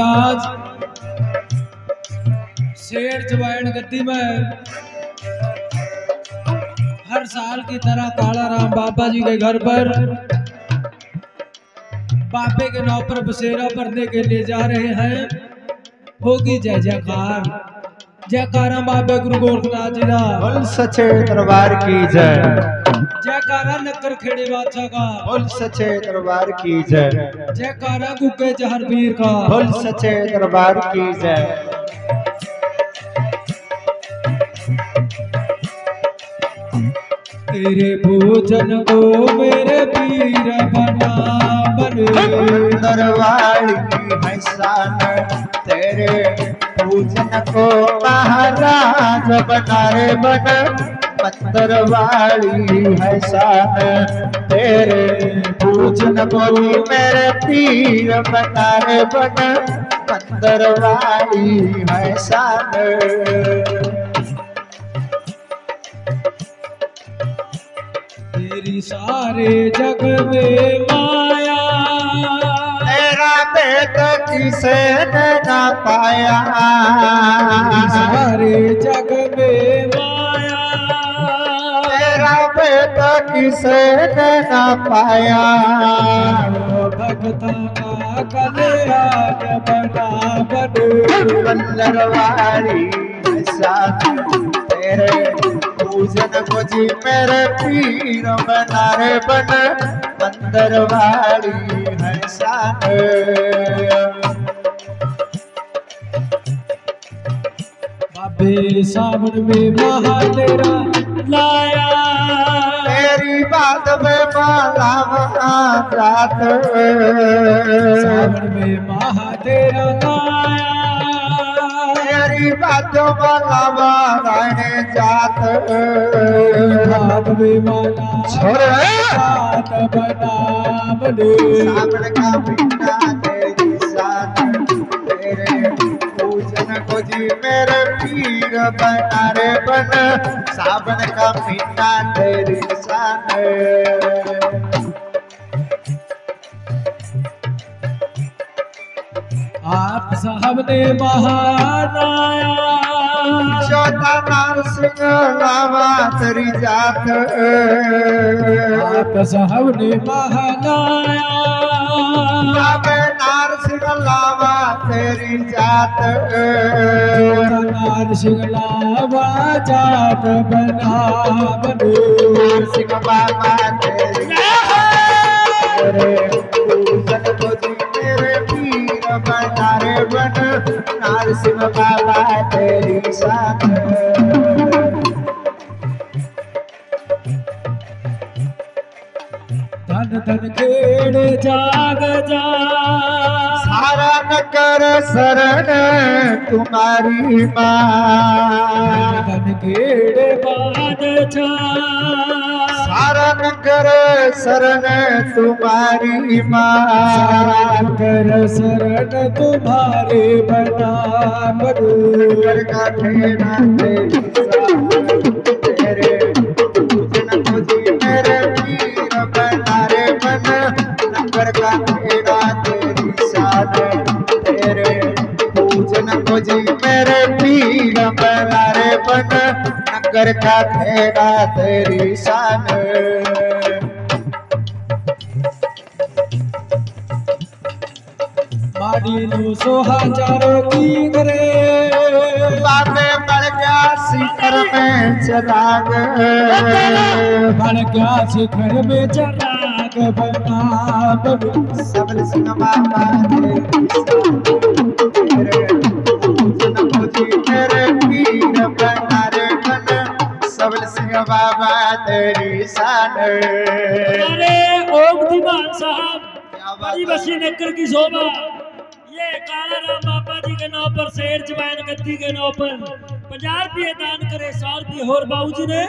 आज शेर जवाइन गद्दी में। हर साल की तरह काला राम बाबा जी के घर पर। बाबे के नाव पर बसेरा भरने के लिए जा रहे हैं। होगी जय जयकार। जयकारा बाबे गुरु गोरखनाथ जी का। सचे दरबार की जय। जयकारा नक्कर खेड़े बादशाह का। बोल सचे दरबार की जय। जयकारा जहरवीर का। बोल सचे दरबार की जय। तेरे भोजन को मेरे पीर बना बने दरबार की शान तेरे पूजन को महाराज बना रे बन। वाली है शान तेरे पूजन को भी मेरे पीर बना रे बन। वाली है शान तेरी सारे जग में माया। तेरा बेट किसे न पाया। सारे जग में माया। बेट किसे न पाया तेरे पूजन को मेरे पीर बना रे बन बंदरवाड़ी है बाबे सावन में महा तेरा लाया। तेरी बात में माला रात में महा तेरा बातों माला जात। भाग में माला छोड़। बना बने। का महीना तेरी साथ तेरे पूजन को जी मेरे पीर बना रे बन। सावन का महीना तेरी साथ आप साहब ने चौथा नार सिंह लावा तेरी जात आप साहब ने महानाया सिंह तेरी जात। नार सिंगलावा जात बना बने सिंह बाबा तेरी मेरे पीर बना बन नार सिंह बाबा तेरी साथ धन धन खेड़ जाग जा। सारा नगर शरण तुम्हारी माँ। धन खेड़ बाद जा। सारा नगर शरण तुम्हारी माँ। सारा कर शरण तुम्हारे बना बनो नगर का ठेरा बना नगर का ठेरा तेरी शान। माड़ी सोहा चारो की करे बाबे बढ़ गया शिखर में चराग बन गया शिखर में चराग बना बनो सबल सिंह बाबा बाबा तेरी शान। अरे ओम दीवान साहब बड़ी बसी नक्कर की शोभा। ये काला राम बाबा जी के नाम पर शेर जवान गद्दी के नाम पर पचास रुपये दान करे सौ रुपये और बाबू जी ने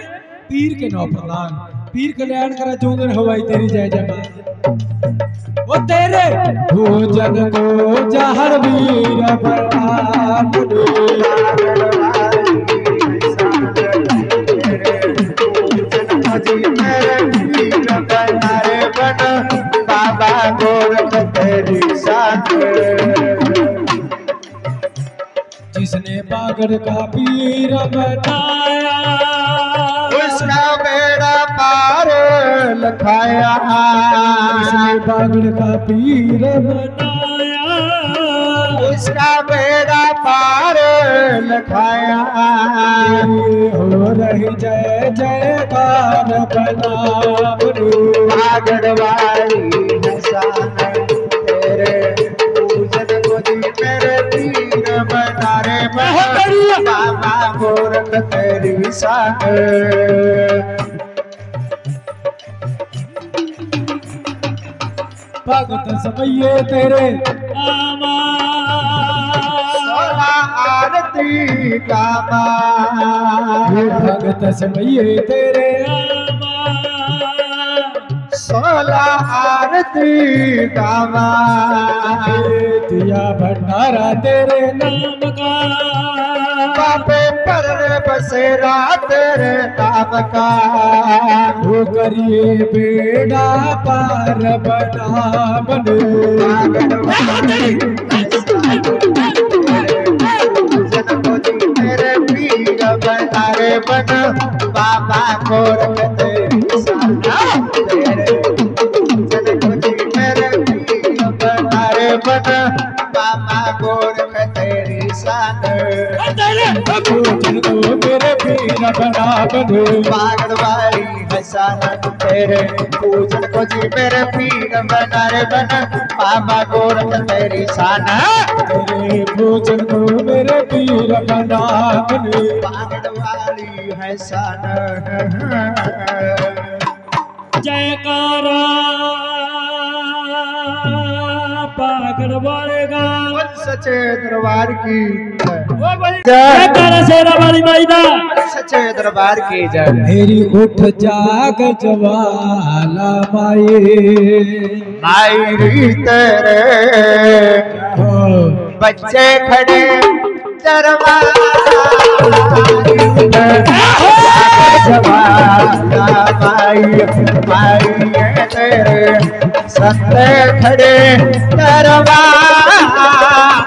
पीर के नौ प्रधान पीर कल्याण करा चौधर हवाई तेरी जय जय वो तेरे भोजन को जहर वीर बना जिसने बागर का पीर बताया उसका बेड़ा पार लखाया। जिसने बागर का पीर बनाया उसका बेड़ा लखाया। हो रही जय जयकार बना आगड़वाड़ी हसान तेरे। पूजन मेरे पीर बना रे बाबा गोरख तेरी शान भगत समये तेरे। सोला आरती का भगत समये तेरे सोला आरती का दिया भंडारा तेरे नाम का। बाबे पर बसेरा तेरे नाम का। हो करिए बेड़ा पार बना बनो। बनारे बन बाबा को रखते। तेरे बन बाबा को रखते बनो बागड़वाड़ी हसान तेरे पूजन को जी मेरे पीर बनारे बन। बाबा गोरख तेरी शान तेरे पूजन को मेरे पीर बना बागड़वाड़ी हसान जयकारा पागड़ वाले का सचे दरबार की। जय। जयकारा शेरा वाली माई दा दरबार की जय मेरी उठ जाग जवाला माए। मायरी तेरे बच्चे खड़े दरबार। माई माई तेरे खड़े दरबार।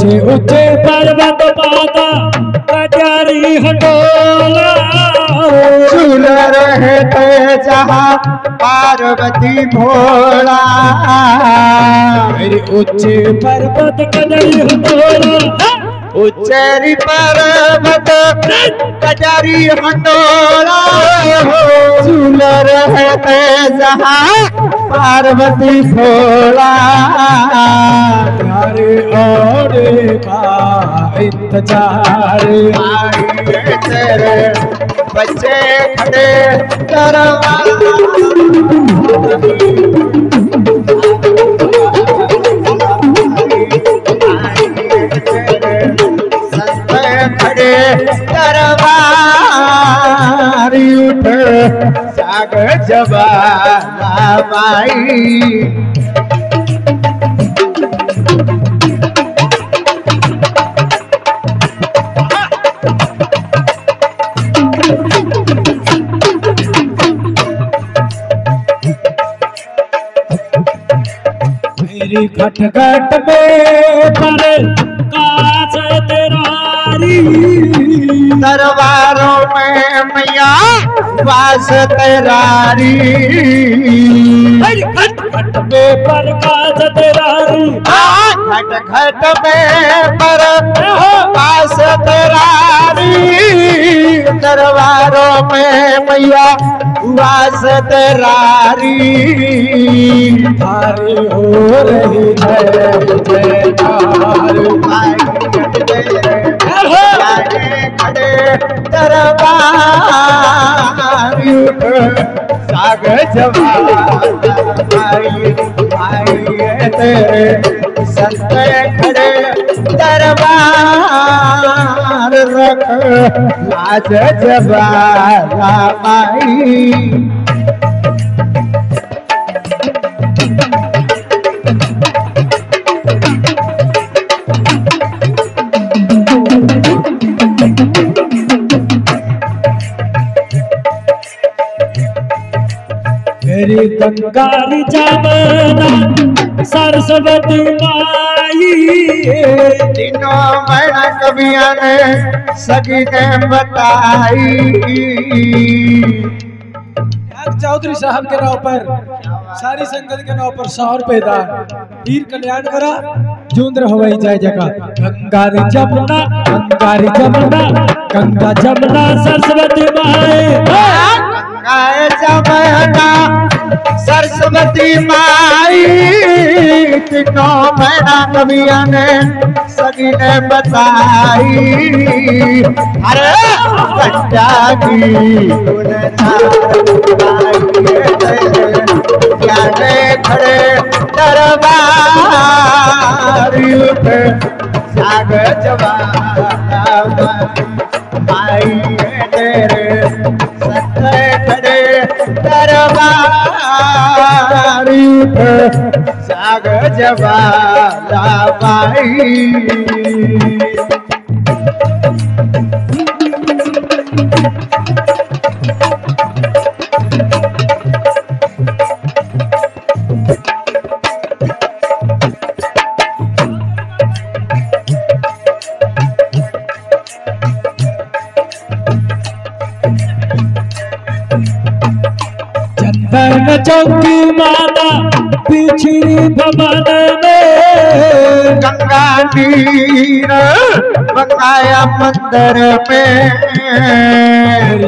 ऊँचे ऊँचे पर्वत पाता कजारी हटोला। झूल जहाँ पार्वती भोला। मेरी ऊँचे पर्वत कजारी हटोला। उच्चरी पर्वत कजरी हंडोला झूल रहे थे जहाँ पार्वती भोला। प्यारे इंतज़ार। बच्चे दरबार उठ। साग जबाना माई मेरी खटखट में पर तेरारी दरबारों में मैया वास तेरारी। खट पर काछ तेरारी पर वास तेरारी। दरबारों में मैया वास तेरारी। हो रही है जयकार आई तेरे जाने खड़े दरबार उठ साग जवान आई आई तेरे संत खड़े दरबार रख लाज जवाला माई मेरी कारी जामना सरस्वती माई। तीनों महीना कविया ने सगी ने बताई। चौधरी साहब के नाव पर सारी संगत के नाव पर सौ रुपए दान वीर कल्याण करा जूंद्र हवाई जाए जगह गंगा रे जमुना गंगा रे जमुना गंगा जमुना सरस्वती माई। गंगाए जमना सरस्वती माई तीनों महीना कविया ने सगी ने बताई अरे, बच्चा की ज्ञाने खड़े दरबार उठ साग तेरे दरबार उठ साग जवाना माई गंगा नीर मंदिर में।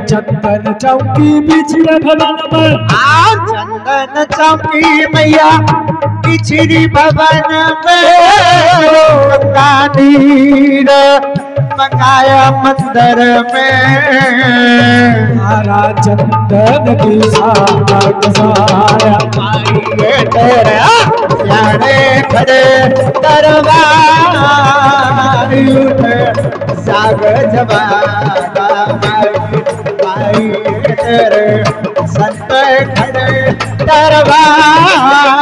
चंदन चौकी पिछड़े भवन पर। आ चंदन चौकी मैया बिछड़ी भवन में। गंगा बकाया मंदिर में। हमारा चंदन की साया तेरे यारे खड़े दरबार साग आइए तेरे संत खड़े दरबार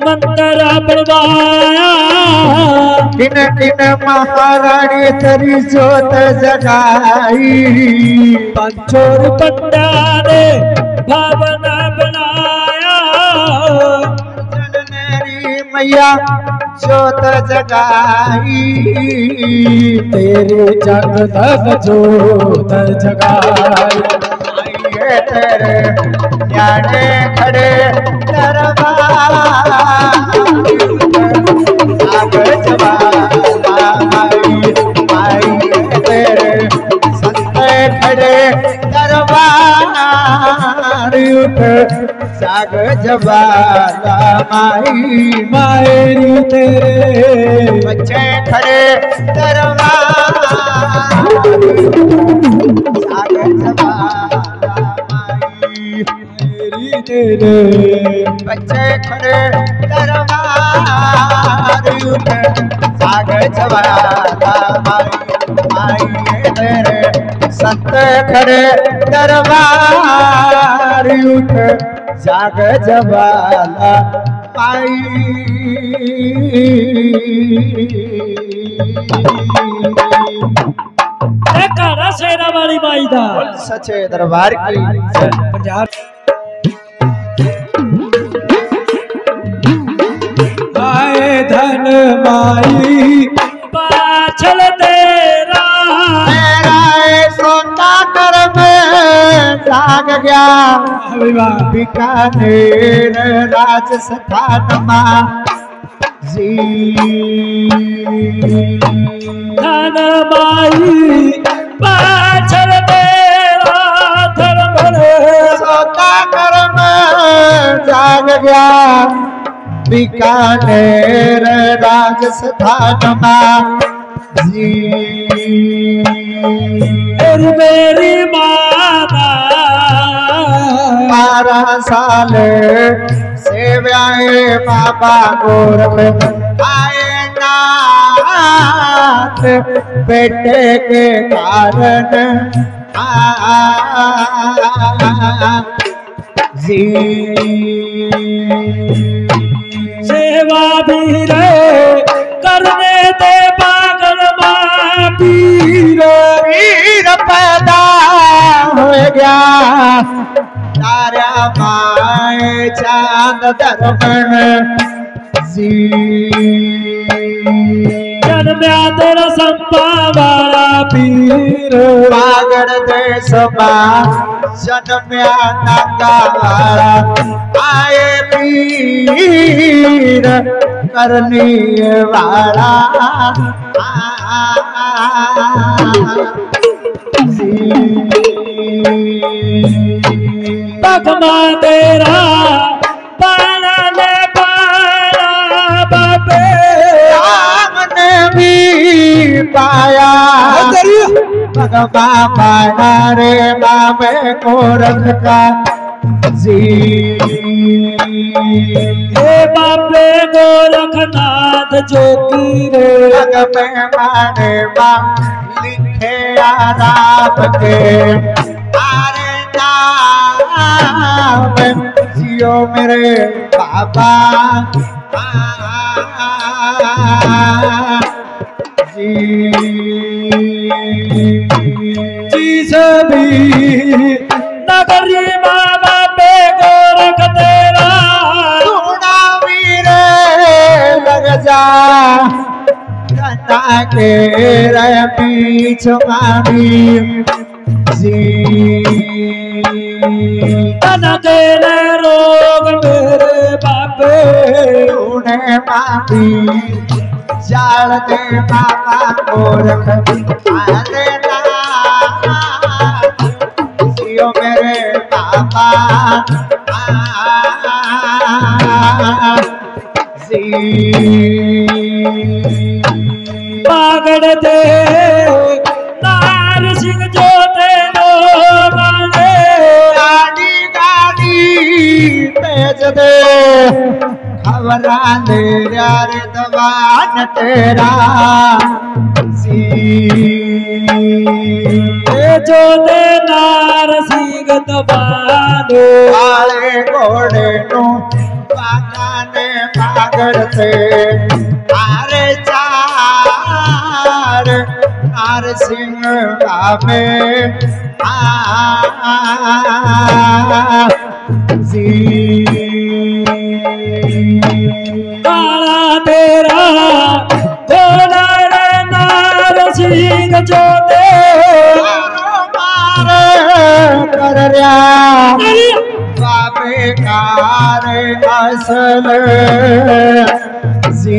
मंत्र पढ़वाया किन किन महारानी तेरी जोत जगाई। पंचोर पंडा ने भावना बनाया। मेरी मैया जोत जगाई। तेरे जगदग जोत जगाई। तेरे खड़े दरबार आग जवाला आई आइए तेरे संत खड़े दरबार बच्चे खड़े दरबार उठ सागर जवाला माई माई तेरे। संत खड़े दरबार उठ जाग जवाला आई एक रसेरा वाली माई दा। सचे दरबार की। पंजाब। धन माई। पाछल तेरा। तेरा कर कर्म जाग गया। राज राजस्थान माँ जी धन माई पाछल तेरा धर्म कर कर्म जाग गया। बीकानेर राजस्थान जी मेरी मेरी माता। बारह साल सेव्याए बाबा गोरख। आए नाथ बेटे के कारण आ जी। सेवा भी रे करने दे पागल पीर। वीर पैदा हो गया। तारा माए चाँद दर्पण। जी। जन्म्या तेरा संपा वाला पीर। पागड़ देश जन्म्या नंगावाड़ा आए पीर करनी वाला। तकमा तेरा पाला ले पाला बाबे भी पाया। भगवा पाया रे बाबे को रख का जी हे बाबे गोरखनाथ जोगी रे। जग में माने माँ लिखे आराम के। आरे नाम जियो मेरे बाबा। जी। जिस भी नगरी बाबा बे गोरख तेरा सुना वीरे लग जा के रे पीछ मामी जी तन तेरे रोग मेरे बाबे उन्हें मामी जाल दे बाबा गोरख अरे ना जियो मेरे बाबा जी पागड़ दे तेज दे। खबरा दे यार दवान तेरा। जो दे नार सिंह दबानो। काले घोड़े नु बागा ने से। आरे चार नार सिंह बाबे काला तेरा घोड़ा रे नार सिंह जो दे कर रहा बाबे कार असल जी।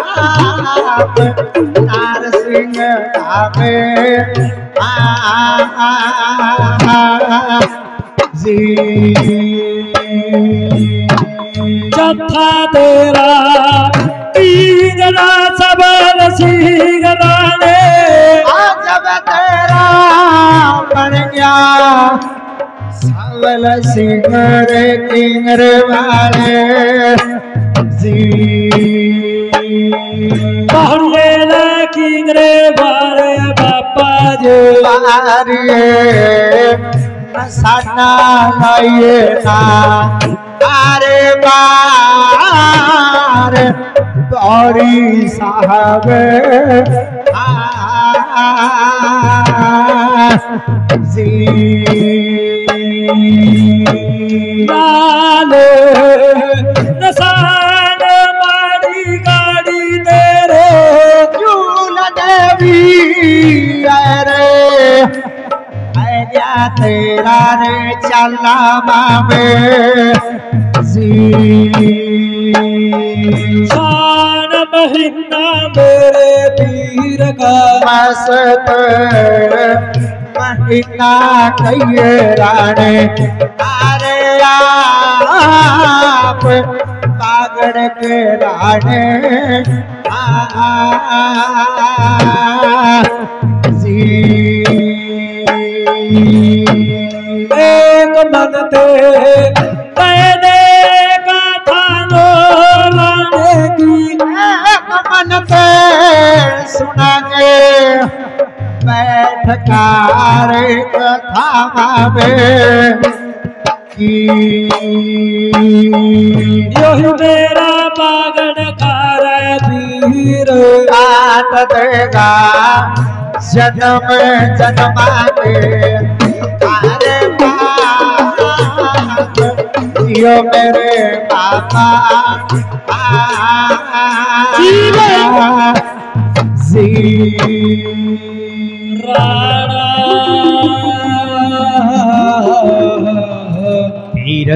सिंह आवे जी चौथा तेरा तीगरा सबल सिंह बन गया सावल सिंह रे किंगर वाले जी। किंगरे बारे बापा जी। मारिए नसाना लाइए ना। अरे बार गौरी साहब। आ, जी। तेरे तेरा रे चला जी शान महीना मेरे पीर का। मस्त महीना कहिए राणे। अरे आप पागड़ के राणे। जी एक मन ते मैंने का था लाने की। मन पे सुनागे बैठ कार कथा में की यही मेरा पागल कार पीर काट देगा जन्म जन्मा के। अरे यो मेरे पापा जी।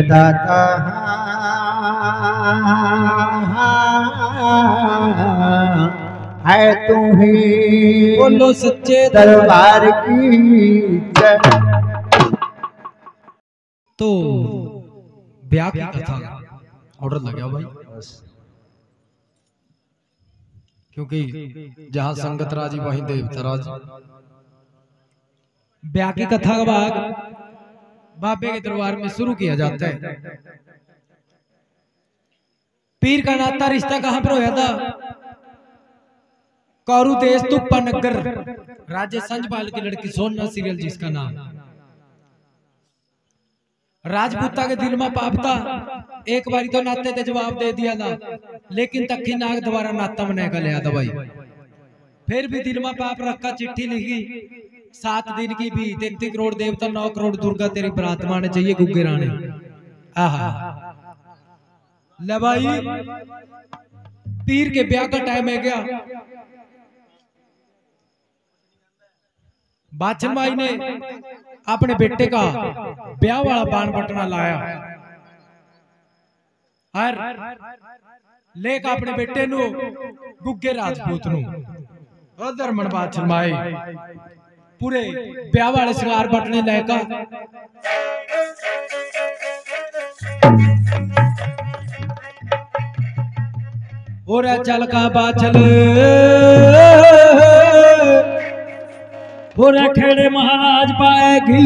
दाता है तू ही बोलो सच्चे दरबार की तो ब्याह की कथा ऑर्डर लग गया भाई। क्योंकि जहाँ संगत राज़ी वहीं देवता राज। ब्याह की कथा का भाग बाबे के दरबार में शुरू किया जाता है। पीर का नाता रिश्ता कहाँ पर होया था? कौरू देश तुप्पा नगर राज्य संजपाल की लड़की सोना सीरियल जिसका नाम। राजपूता के दिल में पाप था, एक बारी तो नाते ते जवाब दे दिया था, लेकिन तखी नाग दोबारा नाता मना कर लिया भाई। फिर भी दिल में पाप रखा चिट्ठी लिखी सात दिन की भी तैतीस करोड़ देवता, नौ करोड़ दुर्गा तेरी प्रार्थना ने चाहिए गुग्गे राणे आहा। ले पीर के ब्याह का टाइम है गया बाचन माई ने अपने बेटे का ब्याह वाला बाण बटना लाया। हर लेक अपने बेटे नु, गुग्गे राजपूत नु। उधर मन बाचन माई। पूरे ब्याह वाले सिंगार बटने लेका और चल का बाचल हो खेड़े महाराज पाएगी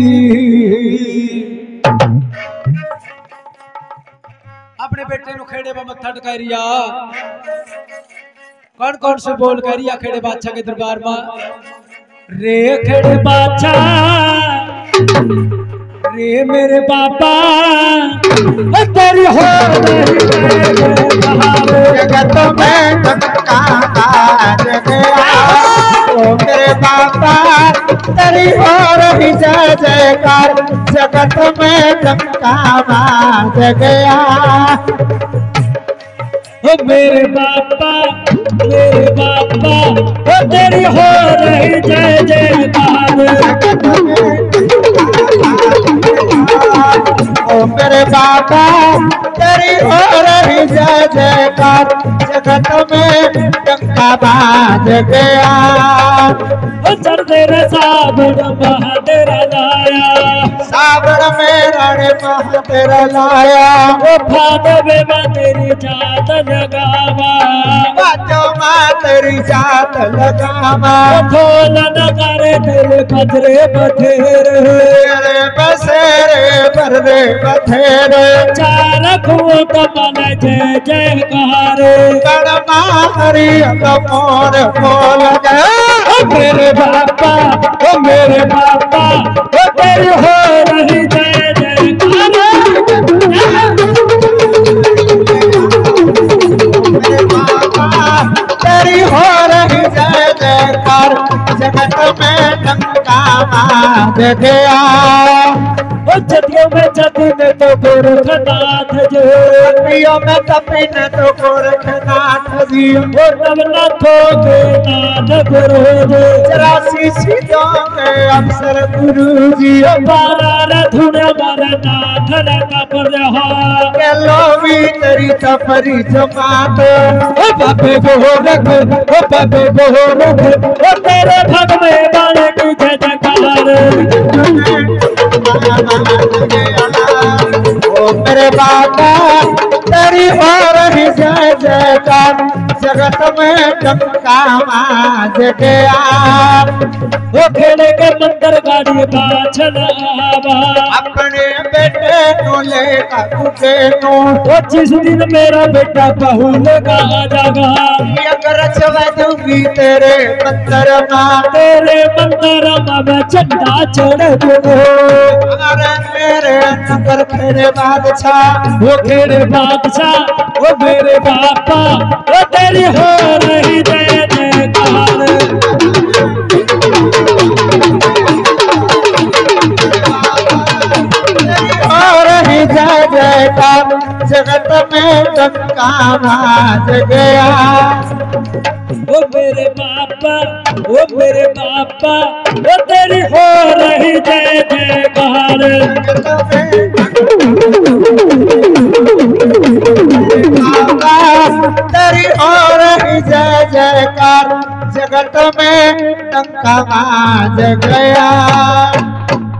अपने बेटे नु खेड़े में मत्था टकारिया। कौन कौन से बोल करिया खेड़े बादशाह के दरबार में? रे खेड़े बाचा रे मेरे बाबा तेरी हो। जगत में मेरे बाबा तेरी हो रही जय जयकार। जगत में चमका बाज ओ मेरे बापा मेरे बापा ओ तेरी हो रही जय जयकार। ओ मेरे बाबा तेरी हो रही जय जयकार। जगत में चमका बाज गया। ओ चढ़ तेरे साबुन बहादुर लाया में रण महादेव लाया ओ फादवे में तेरी जात लगावा। बाजो माँ तेरी जात लगावा। ओ खोल न करे तेरे बथेरे बसेरे पर रे बथेरे चार खुओ तो मन जय जयकार कड़मा हरि। मोर बोल ओ मेरे बाबा ओ मेरे बाबा ओ तेरी हो रही जय मेरे बाबा तेरी हो रही जय जयकार जगत में मार गया ओ छतियों में छती में तो गोरखनाथ जो। पियो में तपी न तो गोरखनाथ जी। ओ नवनाथों के नाथ गुरु जो। चौरासी सीधों के अवसर गुरु जी। बारा रथुन बारा नाथ रंगा पर रहा के लोवी तेरी तपरी जमात। ओ बाबे गोरख ओ बाबे गोरख ओ तेरे भग में बाण की जय जयकार। मेरे बाबा तेरी रही जय जयकार। जगत में टंका मार गया ओ खेले के मंदिर गाड़ी अपने बेटे को तुझे नो ओ जिस दिन मेरा बेटा बहू लगा जागा। अगर चवा तेरे मंदिर में तेरे मंदिर में झंडा चढ़ दो अरे मेरे नगर खेरे बादशाह। वो खेड़े बादशाह वो मेरे बापा ओ तेरी हो रही जय ही जय जगत में टंका मार गया। ओ मेरे बापा ओ मेरे बापा ओ तेरी हो रही जय जयकार तेरी और जय जयकार जगत में टंका बाज गया।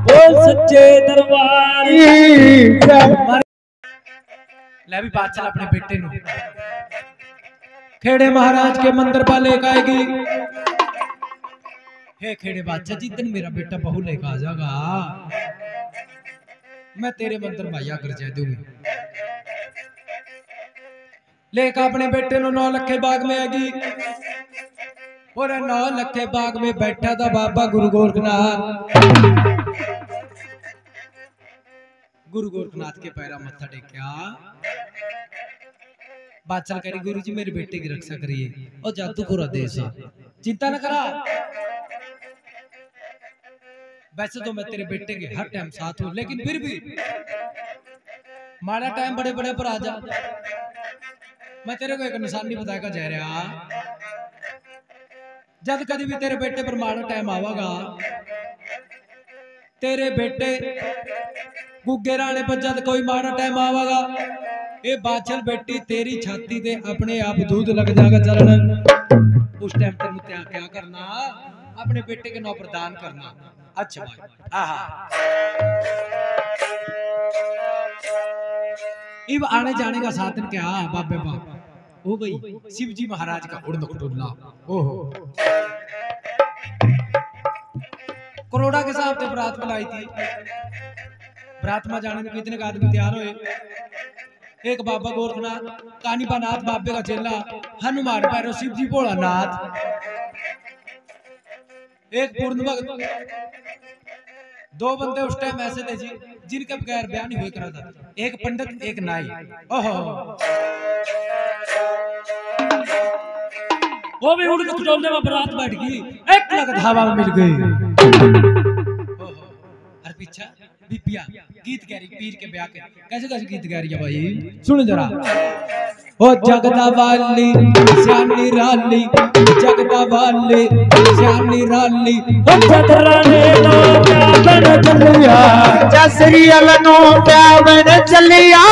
बोल सच्चे दरबारी। ले भी बात चल अपने बेटे नु। खेड़े महाराज के मंदिर पर लेकर आएगी। हे खेड़े बादशाह जिस दिन मेरा बेटा बहू लेकर आ जाएगा मैं तेरे मंदिर भाइया कर जा दूँगी। लेकर अपने बेटे नु नौ लखे बाग में आएगी और नौ लखे बाग में बैठा था बाबा गुरु गोरखनाथ। गुरु गोरखनाथ के पैरा मत्था टेकिया बादशाह करी गुरु जी मेरे बेटे की रक्षा करिए। और जादू पूरा देश है चिंता न करा। वैसे तो मैं तेरे बेटे के हर टाइम साथ हूँ लेकिन फिर भी। माड़ा टाइम बड़े बड़े पर आ जा। मैं तेरे को एक निशानी बताएगा जा रहा जब कभी भी तेरे बेटे पर माड़ा टाइम आवेगा तेरे बेटे गुग्गे राणे पर जद कोई माड़ा टाइम आवेगा ये बाचल बेटी तेरी छाती ते अपने आप दूध लग जाएगा चलन उस टाइम तेन क्या करना अपने बेटे के नौ प्रदान करना। अच्छा भाई। आहा इब आने जाने का साधन क्या? बाबे बाप। हो गई। शिव जी महाराज का उड़न खटोला ओहो। करोड़ा के साथ बरात बुलाई थी। बरात में जाने में कितने का आदमी तैयार हुए? एक बाबा गोरखनाथ, कानीपानाथ बाबे का चेला, हनुमान पैरो शिव जी भोलानाथ। एक पूर्ण भक्त दो बंदे उस टाइम ऐसे थे जी, जिनके बगैर ब्याह नहीं हुआ करा था एक पंडित, एक नाई। ओहो। वो भी उड़ के में बरात बैठ गई। एक लग धावा मिल गई। पीछा बिपिया गीत गा रही पीर के ब्याह के। कैसे कैसे गीत गा रही है भाई? सुन जरा। ओ जगदा वाली श्यानी राली जगदा वाली श्यानी राली। ओ चतराने लो प्याबन चलिया जसरियल नो प्यावन चलिया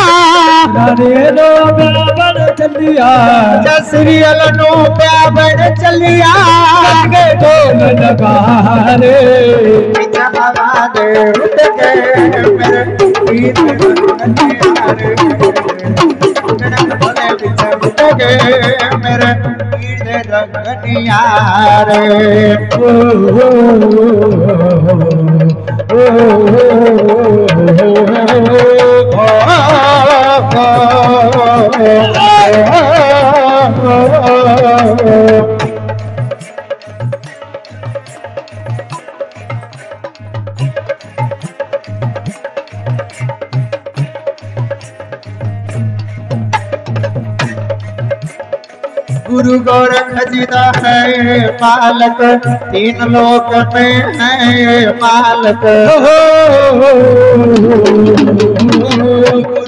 रानी लो प्याबन चलिया जसरियल नो प्यावन चलिया के ढोल नगारे जहवा दे उठ के मेरे गंगारे ननक भले के मेरे गीत रंगनिया रे ओ गुरु गोरख जीता है पालक तीन लोक में है मालक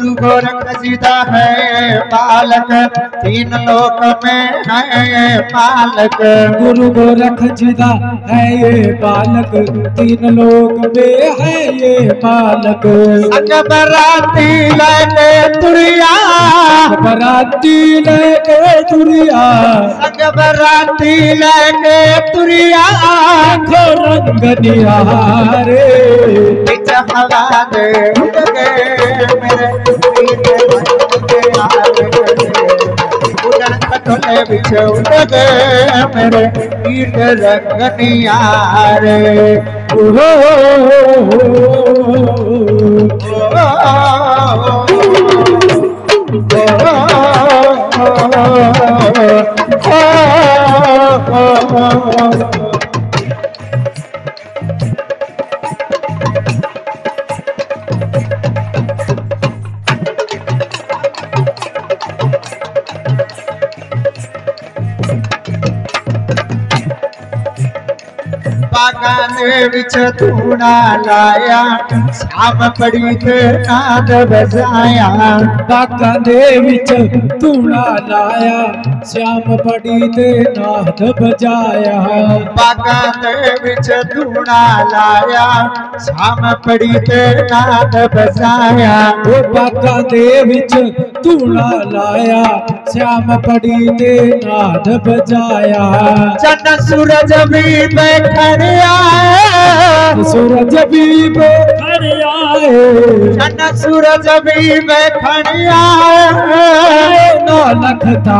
गुरु गोरख जीता है पालक तीन लोक में है पालक गुरु गोरख जिदा है ये बालक तीन लोक में है ये संग बराती लगे तुरिया बराती लेके दुरिया। संग बराती लगे तुरिया आँखों रंग निहारे। बिच हवा दे उड़ गए मेरे उड़न कटोले बिच उड़ गए मेरे ईट रंगनियारे बजाया बाग तूड़ा डाय श्याम पड़ीते नाथ बजाया। बागा ते विच धूणा लाया श्याम पड़ीते नाथ बजाया। वो ते विच धूणा लाया श्याम पड़ीते नाथ बजाया। चन सूरज भी बैठने आए। सूरज भी बैठने आए। चन सूरज भी बैठने आए। नौ लखता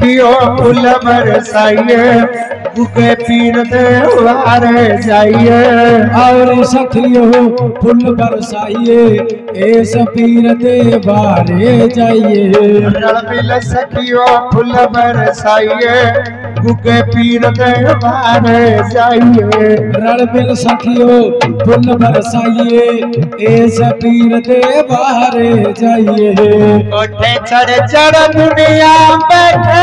सखियो फूल बरसाइए बुके पीर देवार जाइए। और सखियो फूल बरसाइए एस पीर दे बारे जाइए। रबिल सखियो फूल बरसाइए। बुके पीर देवार जाइए। रण मिल सखियो फुल बरसाइए ए सपीर दे बारे जाइए। कोठे चढ़ चढ़ दुनिया बैठे।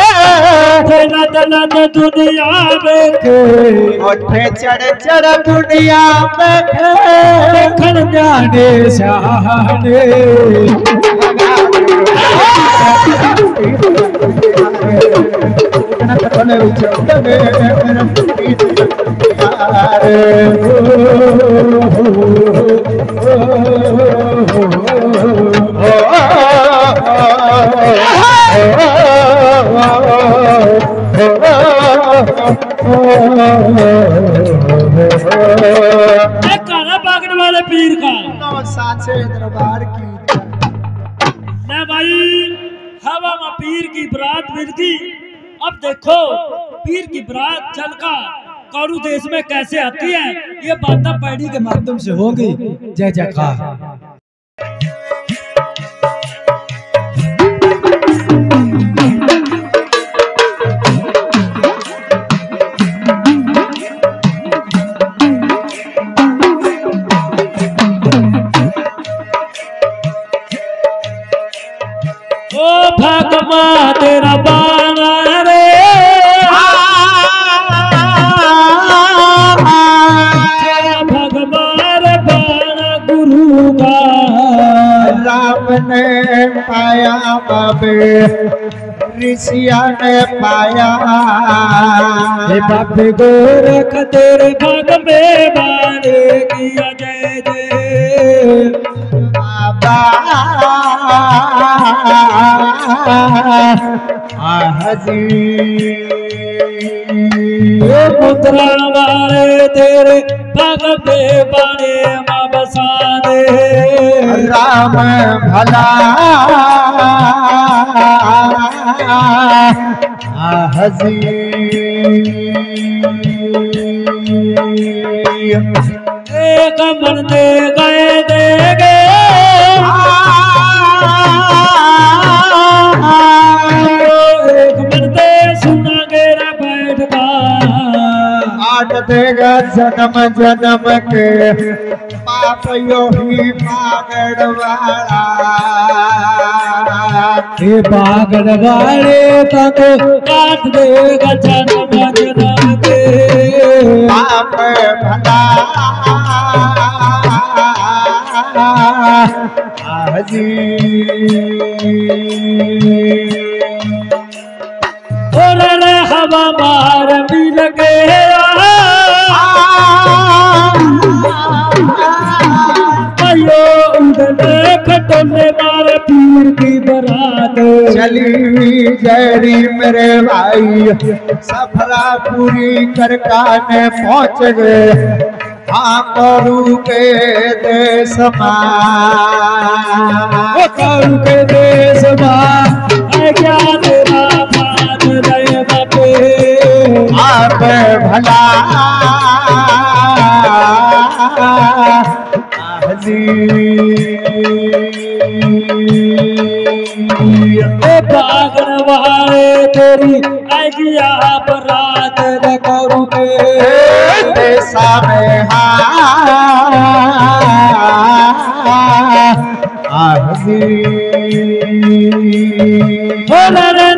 नद दुनिया में कोठे चढ़ चढ़ दुनिया बैठे। देखन जाने शाने पीर का। दरबार की। हवा में पीर की बरात मिलती। अब देखो, पीर की बरात चल का कारू देश में कैसे आती है? ये बात पैड़ी के माध्यम से होगी जय जय ओ पाया बाबे ऋषिया ने पाया हे बाबे गोरख तेरे भग में बाणे किया जय जय बाबा हे बाब। हा हज़ी पुत्र बारे दिलि पाणे बाब भला। हज़ी एक दे गए दे देगा जन्म जन्म के। पाप यो ही पागड़ वाला। हे बागड़ वाले तक काट देगा जन्म जन्म के। पाप भला हवा मार उड़ने खटोले मार पीर की बरात। चली जरी मेरे भाई, सफरा पूरी कर काने पहुँच गए। करू के। देश ओ कारू के देश आप भला हाजी ओ बागड़ वाले तेरी आगिया बरात करू के देशा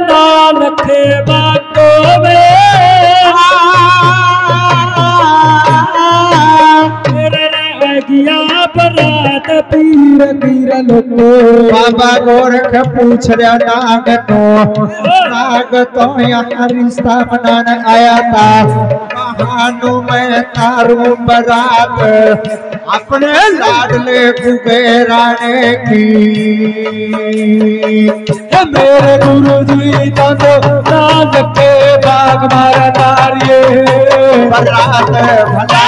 नाम के बातों में तेरे बरात पीर पीर लोको बाबा गोरख पूछ रहा नाग तो नाग तो यहाँ रिश्ता बनाने आया था। महानु में तारू बरात अपने लाडले कुबेराने की। हे मेरे गुरु जी तो नाग के बाग मारा तारिये बरात भला।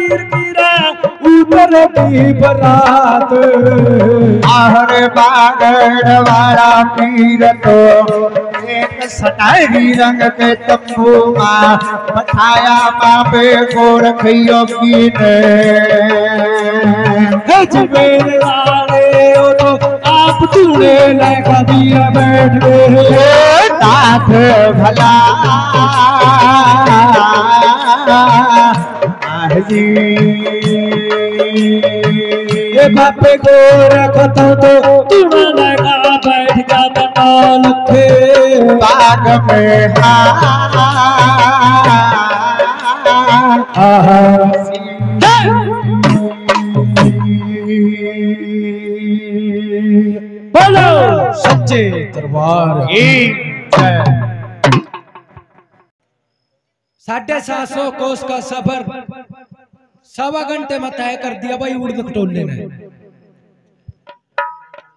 लखे बागवान पीर पीरा उतर की बरात। आहर बागड़ वाला पीर तो एक सटाई रंग के तंबू माँ पठाया बाबे रखियो योगी ने जमेर वाले ओ तो आप तूने लगा दिया बैठ। गए नाथ ये बापे गोर कतो तो तुम लगा बैठ जा नाल थे बाग में। बोलो। सच्चे दरबार। साढ़े सात सौ कोस का सफ़र। सवा घंटे में तय कर दिया भाई उर्द खटोले ने।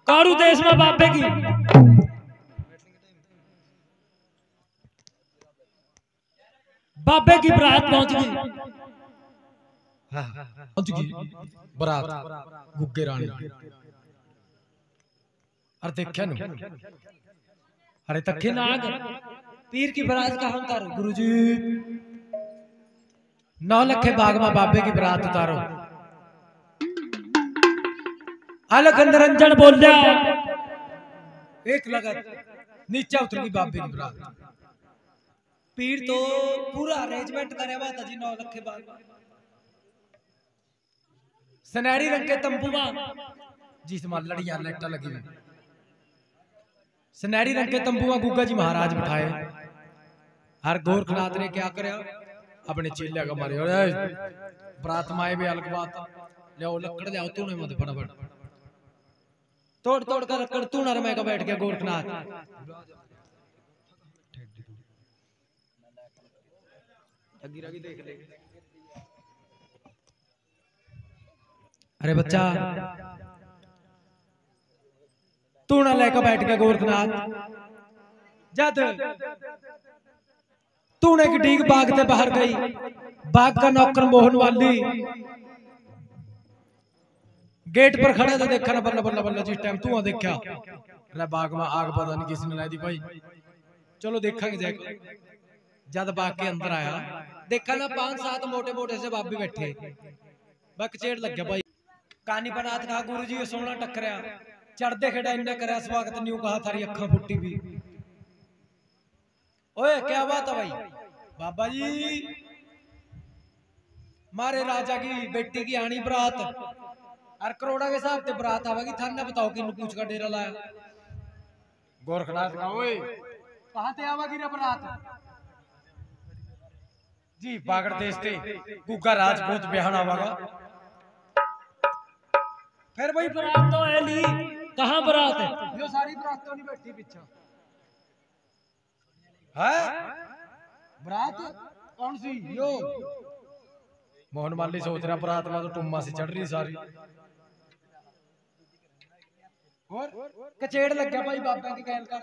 कारू देश में बाबे की। बाबे की बरात पहुँच गई। पहुँच गई। बरात। गुग्गे रानी। अरे देखा नु। अरे तखे नाग। पीर की बरात का उतारो गुरुजी। नौ लखे बाग में बाबे की बरात उतारो। अलग निरंजन बोलिया। एक लगत नीचे उतर गई बाबे की बरात। पीर तो पूरा अरेंजमेंट करे हुआ था जी नौ लखे बाग सनहरी रंग के तंबू में जिसमें लड़ियाँ लाइटा लगी हुई। सनहरी रंग के तंबू में गुग्गा जी महाराज बिठाए। हर गोरखनाथ ने क्या करे? अपने चेल्या का मारे। बरात माए भी अलग बात लियाओ लकड़ लियाओ तूने मत फटाफट। तोड़ तोड़ कर लकड़ तू नर मैं बैठ गया गोरखनाथ। अरे बच्चा तू ना लेकर बैठ गया गोरखनाथ। जद तूने एक डीग बाग से बाहर गई बाग का नौकर मोहन वाली गेट पर खड़े थे देखा ना बल्ला बल्ला बल्ला जिस टाइम तू देखा ले बाग में आग पता नहीं किसने लाई दी भाई चलो देखेंगे जाके जद बाग के अंदर आया देखा ना पाँच सात मोटे मोटे से बाबी बैठे बक चेड़ लग गया भाई कानी बनात कहा गुरु जी सोना टकरिया चढ़दे खेड़ा इन्ने करया स्वागत न्यू कहा थारी अखा फुट्टी भी ओए क्या बात है भाई? बाबा जी मारे राजा की बेटी की आनी बरात। और करोड़ा के हिसाब से बरात आवेगी थाने बताओ कि पूछ का डेरा लाया। गोरखनाथ का ओए। कहाँ से आवेगी रे बरात? जी बागड़ देश से गुग्गा राजपूत बिहान आवागा फिर भाई बरात तो है ली। कहाँ बरात है? यो सारी बरात तो नहीं बैठी पीछे। है? बरात कौन सी? यो। मोहन माली सोच रहा बरात में तो टुम्मा से चढ़ रही सारी। और कचेड़ लग गया भाई बाबा की कहल कर।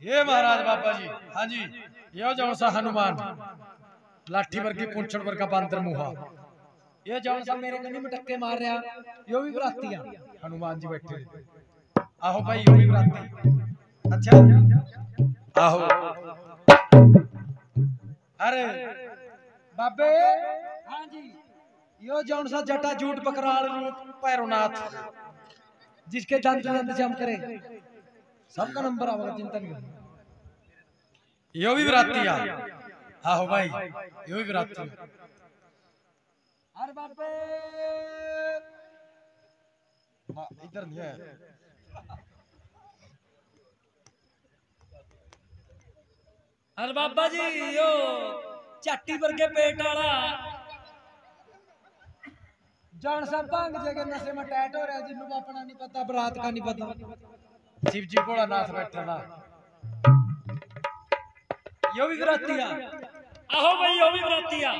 ये महाराज बाबा जी हाँ जी यो जौन सा हनुमान। लाठी वर्गी पुंछड़ वर्गा बांदर मुहा। ये जौन सा मेरे कनी में टक्के मार रहा यो भी बराती हनुमान जी बैठे। आहो भाई यो भी बराती। अच्छा। आहो अरे, बाबे। हाँ जी यो जौन सा जटा पकड़ाल रूप पैरोनाथ, जिसके दंत दंत जम करे। सबका नंबर आवेगा चिंता नहीं यो भी बराती है। आहो भाई। यो भी बराती है। अरे बापे ना इधर नहीं है। अरे बाबा जी यो चाटी वर्गे पेट वाला जान सा भंग जगह नशे में टैट हो रहा है जिन्हों अपना नहीं पता बरात का नहीं पता शिव जी भोला नाथ बैठा था यो भी बराती है आहो भाई यो भी बरातिया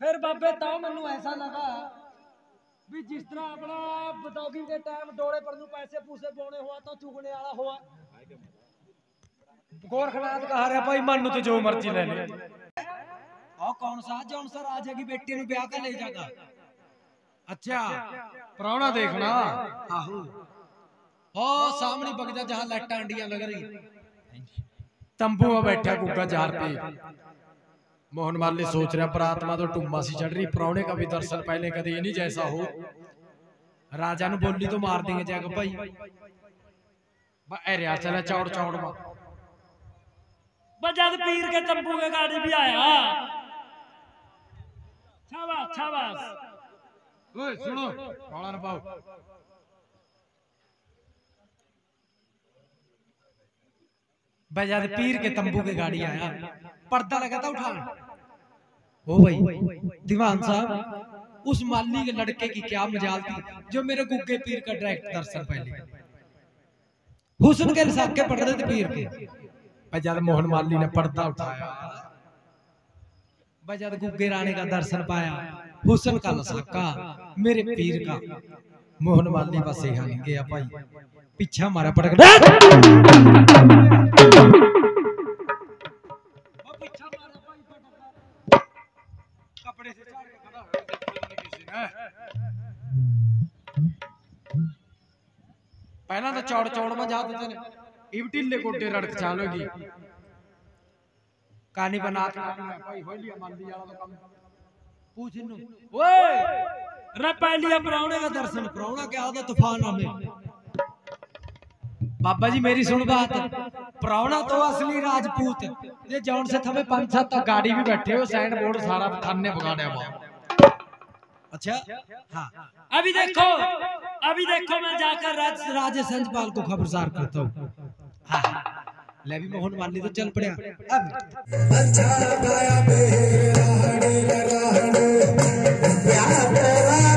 फिर बाबे ताओ ਮੈਨੂੰ ऐसा लगा ਵੀ ਜਿਸ ਤਰ੍ਹਾਂ ਆਪਣਾ ਬਦੌਗੀ ਦੇ ਟਾਈਮ ਡੋਲੇ ਪਰ ਨੂੰ ਪੈਸੇ ਪੂਸੇ ਪਾਉਣੇ ਹੋਆ ਤਾਂ ਚੁਗਣੇ ਵਾਲਾ गोरखनाथ कह रहे भाई मन तो जो मर्ज़ी ले ले। कौन सा? जौन सर आ जाएगी बेटी नु ब्याह ले जागा अच्छा प्राणा देखना। आहो। ओ सामने बगजा जहाँ लाइटा अंडियाँ लग रही। तंबू में बैठा गुग्गा जार पे। मोहन माली सोच रहा पर तो टुम्मा सी चढ़ रही। प्राणे का भी दर्शन पहले कदे नहीं जैसा हो। राजा ने बोली तो मार देंगे जग भाई। अरे चला चौड़ चौड़ में जद पीर के तंबू के गाड़ी भी आया। शाबाश सुनो। न पाओ। बजाद पीर के तंबू के गाड़ी आया। पर्दा लगा था उठान ओ भाई, दीवान साहब, उस माली के लड़के की क्या मजाल थी, जो मेरे गुग्गे पीर का डायरेक्ट दर्शन पहले। हुसन के साके पड़ रहे थे पीर के। बजाद मोहन माली ने पर्दा उठाया बजाद गुग्गे रानी का दर्शन पाया, हुसन का लसाका, मेरे पीर का। मोहन माली बस यहाँ गया भाई। पीछा मारा गया कपड़े। पहला तो चौड़ चौड़ में जाते थे इब टिल्ले कोटे रड़क चालोगी कहानी बना पूछ इन्नु। ओए! रे पहली प्राहुणे का दर्शन प्राहुणा क्या होता तूफ़ान हमें। बाबा जी मेरी सुन बात। प्राहुणा तो असली राजपूत। ये जौन से थमे पाँच सात तक गाड़ी भी बैठे हो साइड बोर्ड सारा थाने बगाड़े हुआ अच्छा? हाँ। अभी देखो अभी देखो मैं जाकर राज राजे संजपाल को खबरदार करता हूँ। हाँ। ले भी मोहन माली तो चल पड़े। अब। साथी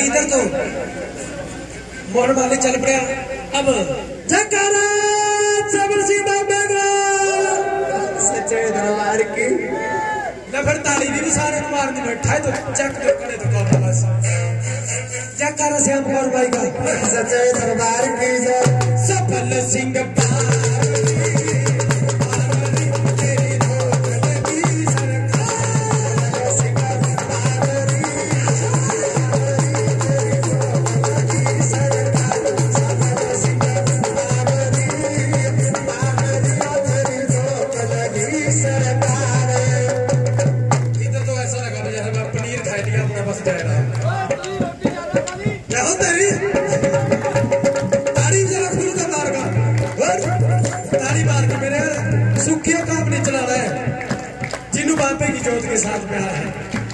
aí, Dartão? साथ प्यार है।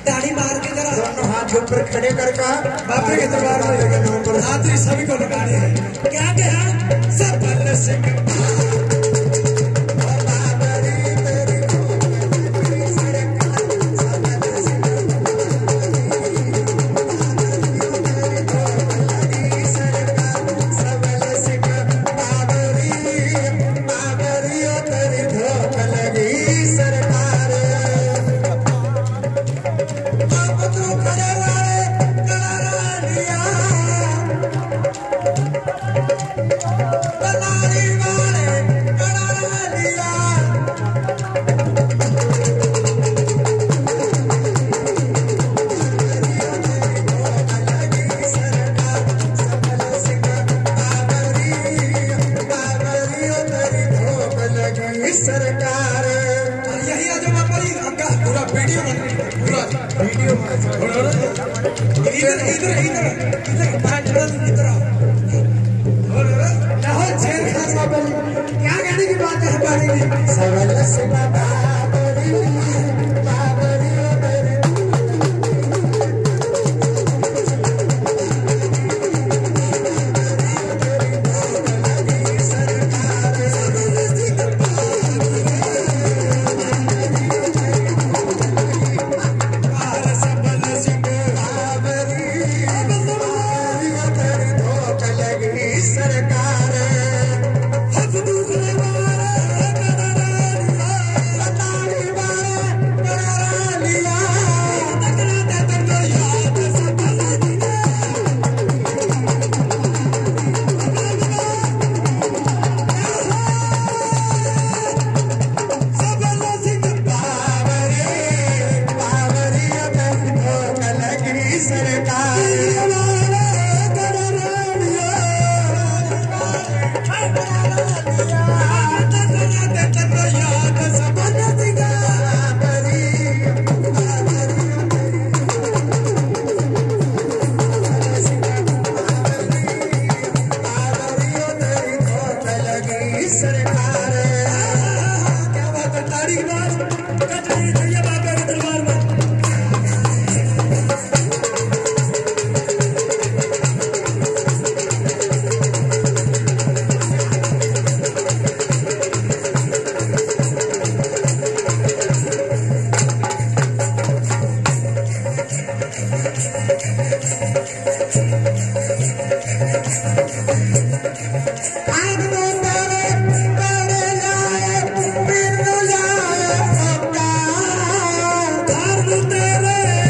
ताली मार के जरा दोनों हाथ ऊपर खड़े कर कहा बाबे के दरबार में हाथ सभी को लगाने हैं। क्या कहा? सब भरने से। Lutero.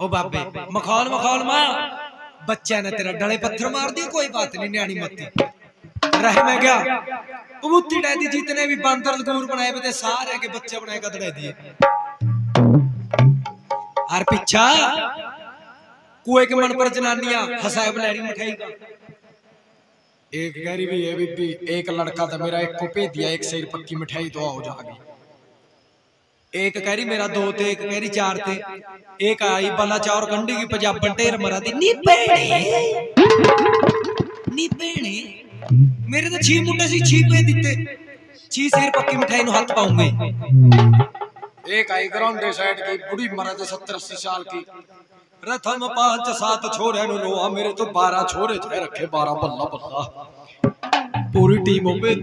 ओ बाबे मखौल मखौल माँ। बच्चा ने तेरा डले पत्थर मार दिया कोई बात नहीं न्याणी मती रह मैं गया कबूती डे दी जितने भी बांदर लगूर बनाए हुए सारे के बच्चे बनाए कदड़े दिए। और पीछा कुए के मन पर जनानियाँ फसाए बलैरी मिठाई का। एक गरीबी है बीबी एक लड़का तो मेरा एक को पे दिया एक सिर पक्की मिठाई दुआ तो हो जागी एक कह रही, मेरा दो थे एक कह रही, चार थे एक आई बला चार कंडी की पंजाबन बंटेर मरा दी। नी भेणे नी भेणे, मेरे तो छी मुंडे सी छी पे दिते छी सिर पक्की मिठाई नु हाथ पाऊँगे। एक आई, ग्राउंड दे साइड की बुढ़ी मरा दे 70 80 साल की। प्रथम पाँच सात छोरे नु रोआ मेरे तो 12 छोरे थे रखे 12 बल्ला बल्ला। पूरी टीम हो गई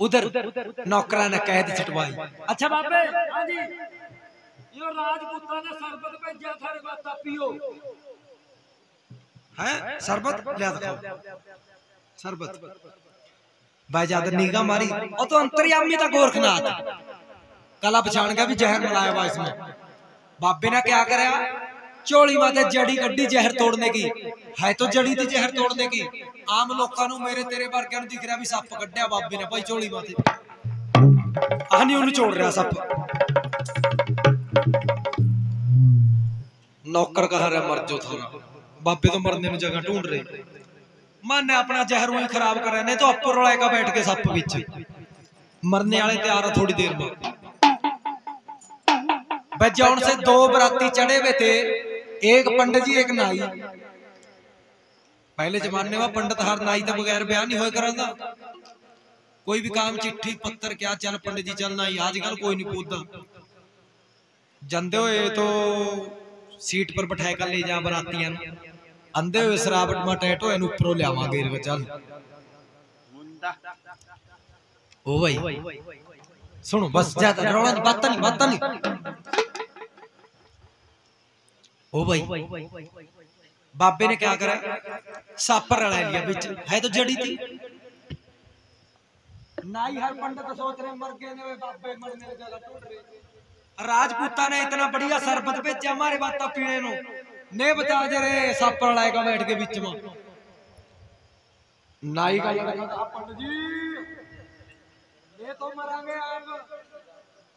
उधर नौकरा ने कैद छटवाई। अच्छा बाबे। हाँ जी। यो राजपूता ने मारी। और तो अंतर्यामी था गोरखनाथ। कला पछाण गया भी जहर मिलाया हुआ इसमें। बाबे ने क्या कराया ਝੋਲੀ ਮਾਤੇ ਜੜੀ ਗੱਡੀ ਜ਼ਹਿਰ ਤੋੜਨੇ ਕੀ ਹੈ ਤਾਂ ਜੜੀ ਦੀ ਜ਼ਹਿਰ ਤੋੜਨੇ ਕੀ ਆਮ ਲੋਕਾਂ ਨੂੰ ਮੇਰੇ ਤੇਰੇ ਵਰਗਿਆਂ ਨੂੰ ਦਿਖ ਰਿਹਾ ਵੀ ਸੱਪ ਕੱਢਿਆ ਬਾਬੇ ਨੇ ਭਾਈ ਝੋਲੀ ਮਾਤੇ ਆਹ ਨਹੀਂ ਉਹਨੂੰ ਛੋੜ ਰਿਹਾ ਸੱਪ ਨੌਕਰ ਕਹ ਰਿਹਾ ਮਰ ਜੋ ਥੋੜਾ ਬਾਬੇ ਤੋਂ ਮਰਨੇ ਨੂੰ ਜਗ੍ਹਾ ਢੂੰਡ ਰਹੇ ਮਨ ਨੇ ਆਪਣਾ ਜ਼ਹਿਰ ਉਹੀ ਖਰਾਬ ਕਰ ਰਿਹਾ ਨੇ ਤਾਂ ਉੱਪਰ ਵਾਲਾ ਬੈਠ ਕੇ ਸੱਪ ਵਿੱਚ मरने वाले तैयार हो थोड़ी देर में बजाउन से दो बराती चढ़े हुए थे एक पंडित जी एक नाई। पहले जमाने में पंडित हर नाई तो बगैर ब्याह नहीं होए करांदा। कोई भी काम चिट्ठी पत्तर क्या चल पंडित जी चल नाई। आजकल कोई नहीं पूछता। जंदे होए तो सीट पर बैठाए कर ले जा बरातियाँ। ਨੂੰ। टैटो इन ऊपरों लियावांगे रे चल ओ भाई सुनो बस ज़्यादा रौला नहीं बात नहीं बात नहीं। ओ भाई। बाबे ने क्या करा? सापर रला लिया बीच है तो जड़ी थी। नाई हर पंडित सोच रहे मर गए ने बाबे मरने की जगह ढूंढ रहे राजपूता ने इतना बढ़िया शरबत भेजा हमारे बात पीने नु। ने बता दे रे सापर रलाएगा बैठ के बीच में। नाई का लड़का पंडित जी ये तो मरांगे आप।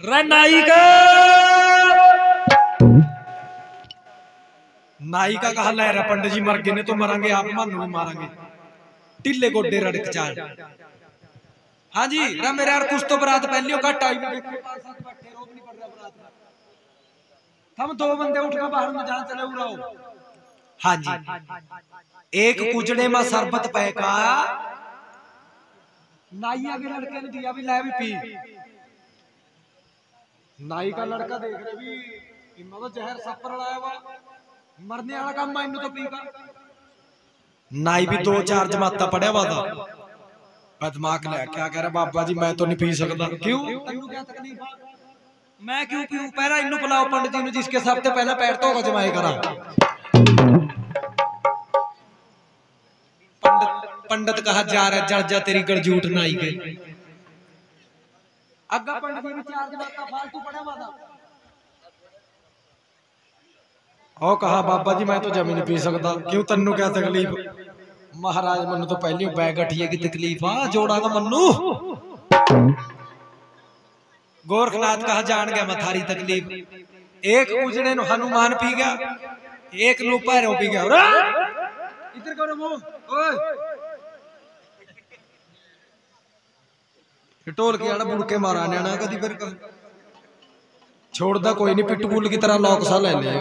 ਪੈਣਾ रनाई का नाई का कहा लहरा पंडित जी मर गए ने तो मरांगे आप मानो भी मारेंगे। टिल्ले गोडे रड़क चाल हाँ जी रा मेरे यार कुछ तो बरात पहले का टाइम हम दो बंदे उठ कर बाहर में जहाँ चले उड़ाओ हाँ जी। एक कुचड़े में शरबत पैका नाइया के लड़के ने दिया भी ला भी पी। नाई का लड़का देख रहे भी इनमें तो जहर सपर लाया हुआ। मरने वाला काम मैं तो पीगा। नाई भी दो चार जमाता पढ़िया हुआ था। मैं दिमाग लिया क्या कह रहा बाबा जी मैं तो नहीं पी सकता। क्यों? मैं क्यों पीऊं? पहला इन्नू पिलाओ पंडित जी ने जिसके सबसे पहला पैर तो होगा जमाए करा। पंडित पंडित कहा जा रहा जड़ जा तेरी गड़जूट नाई के। अग्गा पंडित जी भी चार्ज फालतू पड़ा माता ओ कहा बाबा जी मैं तो ज़मीन पी सकता क्यों तन्नू क्या तकलीफ़ महाराज मनु तो पहली बैग गठिए की तकलीफ़ आ जोड़ा का मनु गोरखनाथ कहा जान गया मैं थारी तकलीफ़ एक उजड़े नु हनुमान पी गया एक नु पैरों पी गया इधर करो मुँह ओए ढोल के आना बुड़ के मारा ने आना कदी फिर क- छोड़दा कोई नहीं पिटबुल की तरह लॉक सा ले ले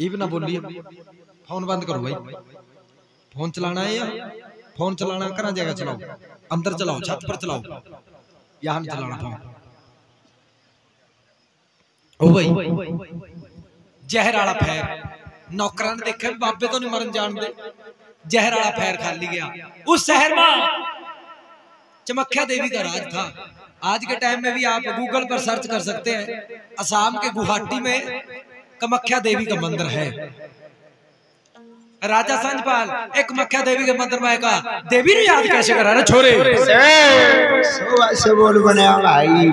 ये भी ना बोलिए फोन बंद करो भाई फोन चलाना है या फोन चलाना करा जगह चलाओ अंदर चलाओ छत पर चलाओ यहाँ नहीं चलाना फोन ओ भाई ਜ਼ਹਿਰ ਵਾਲਾ ਫੈਰ ਨੌਕਰਾਂ ਨੇ ਦੇਖਿਆ ਵੀ ਬਾਬੇ ਤੋਂ ਨਹੀਂ ਮਰਨ ਜਾਣਦੇ ਜ਼ਹਿਰ वाला फैर खाली गया उस शहर में चमख्या देवी का राज था। आज के टाइम में भी आप गूगल पर सर्च कर सकते हैं, असम के गुवाहाटी में कमख्या देवी का मंदिर है। राजा संजपाल एक कमख्या देवी के मंदिर में कहा देवी ने याद कैसे करा ना, छोरे? बोल बने भाई।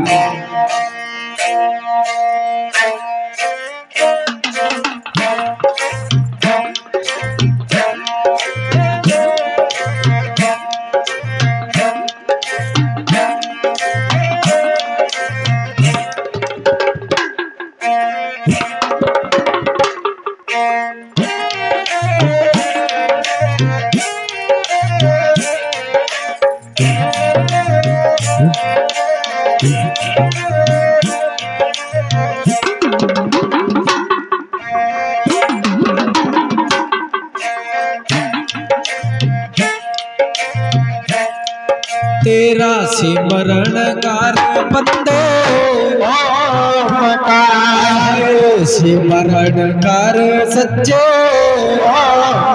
मरण कर सचो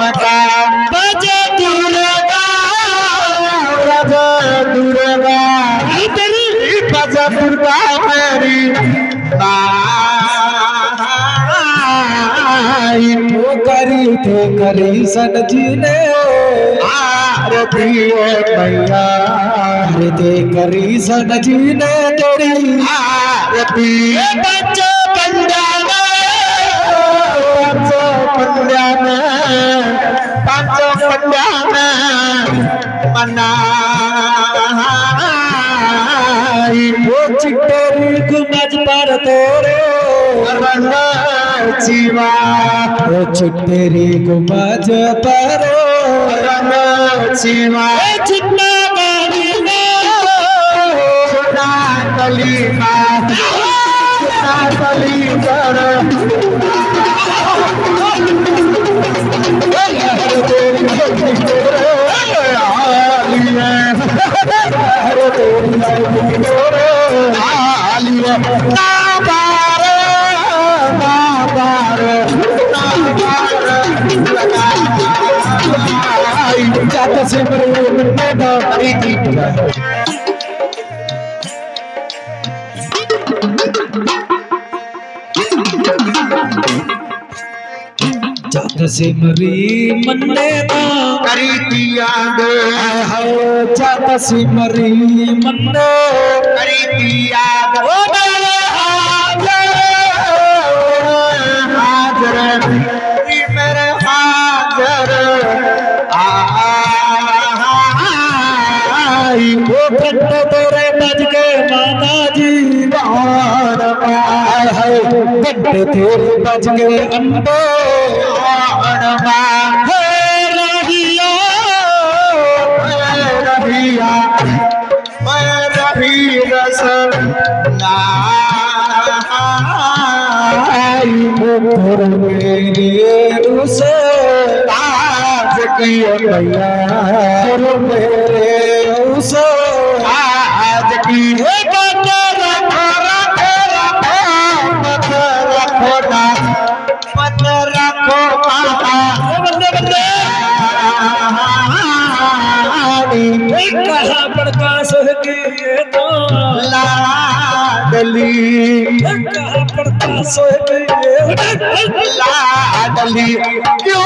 रजा दुर्गा तरी पू करी थे करी से पंजा ते करी सॾी नेरिया पाँच मनाई वो चिट्टेरी गुमज पर तेरे। जीवा। वो चिट्टेरी गुमज पर। रंग जीवा। चिन्ना गाड़ी सुना सुना कली कर जात से मरे में डारी जात से मरी मन्ने ना करी दिया हो। जात से मरी मन्ने। करी दिया ओ मेरे हाजर। हाजर मेरे हाजर। आई वो घंटे तेरे बज गए माता जी आय हाय घंटे तेरे बज गए अंडे भैर भैरवी रस नैया रुस कहा बड़का सोहगी तो। लाडली। कहा बड़का सोहगी ये लाडली क्यों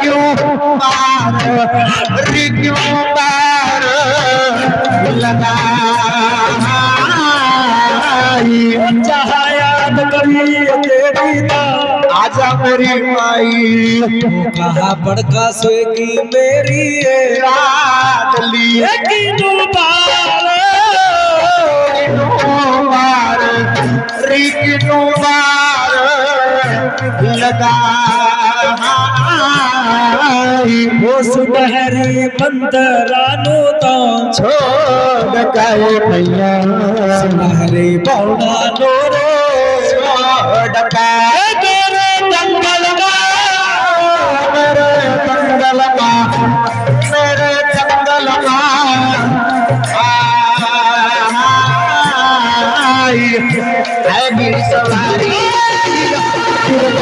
क्यों मार? क्यों मार? लगा चाहा याद करी तेरी ना आजा मेरी माई। कहा बड़का सोएगी मेरी ये लाडली यकीनू बार मार लगा वो सुनहरी बंदरानो तो छोड़ गए भैया। सुनहरी पौड़ा नोरे छोड़ गए। है सवारी गिर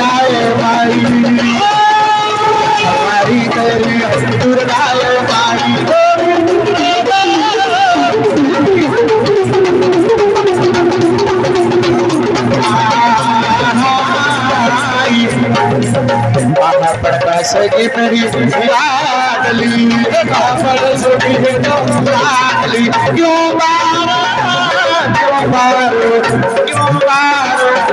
माई हमारी तेरी गिर माई सगी मेरी लाडली बाबा सगी लाडली क्यों मारो क्यों मारो क्यों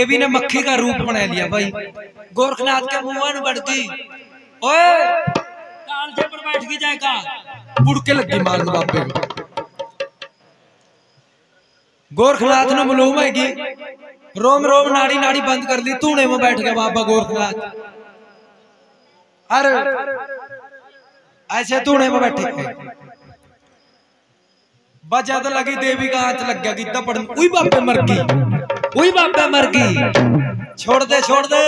देवी ने मक्खी का रूप बना लिया भाई। गोरखनाथ के मुँह में बढ़ गई ओए! कालजे पर बैठ के जाएगा बुड़के लगी मारन बापे गोरखनाथ ने मालूम है कि। रोम रोम नाड़ी नाड़ी बंद कर ली। तूने में बैठ गया बाबा गोरखनाथ। अरे! ऐसे तूने में बैठे बस ज़्यादा लगी देवी का हाथ लग गया पढ़ उई बापे मर गई। उई बापे मर गई। छोड़ दे छोड़ दे।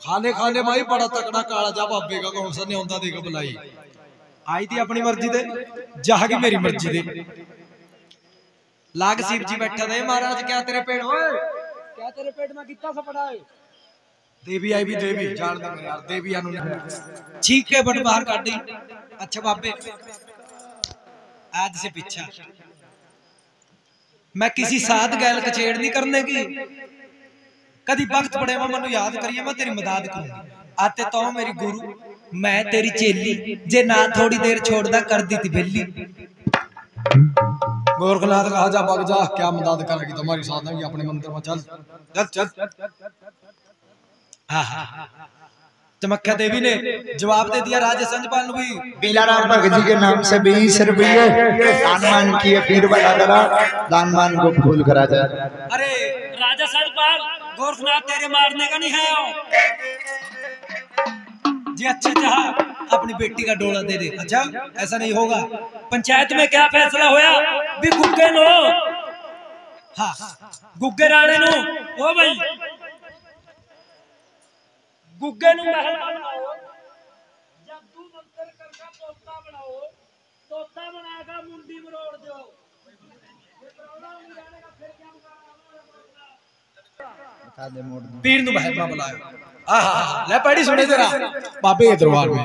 खाने खाने भाई बड़ा तकड़ा काला जा बाबे का सा नहीं होता देगा बुलाई आई थी अपनी मर्ज़ी दे की मेरी मर्ज़ी दे। लाग शिव जी बैठा थे महाराज क्या तेरे पेड़ ओए। क्या तेरे पेट में कितना सा पड़ा है? देवी आई भी देवी जान दे यार देवी आनु ठीक है बट बाहर काट दी। अच्छा बाबे। आज से पीछा। मैं किसी साध गैल कचेड़ नहीं करने की कदी वक्त पड़े मैं मनु याद करिए मैं तेरी मदद करूँगा आते तो मेरी गुरु मैं तेरी चेली जे ना थोड़ी देर छोड़दा कर दी थी बेली गोरखनाथ कहा जा बग जा क्या मदद करेगी तुम्हारी साधना की अपने मंदिर में चल चल चल हाँ हाँ चमक्या देवी ने जवाब दे दिया राजे संजपाल भी। बीलाराम भगत जी के नाम से बीस रुपये दानमान किए पीर बड़ा करा दानमान को फूल करा जाए। अरे राजा सरपाल गोरखनाथ तेरे मारने का नहीं है जी अच्छा चाह अपनी बेटी का डोला दे दे। अच्छा ऐसा नहीं होगा। पंचायत में क्या फैसला होया? भी गुग्गे नो। हाँ गुग्गे राणे नु। ओ भाई गुग्गे नु महल बनाओ जब तू मंत्र करके तोता बनाओ तोता बनाएगा मुंडी मरोड़ दो ये प्रॉब्लम नहीं रहने का फिर क्या बता दे मोड़ दो पीर नु बहर ना आहा ले पढ़ी सुने जरा बाबे के दरबार में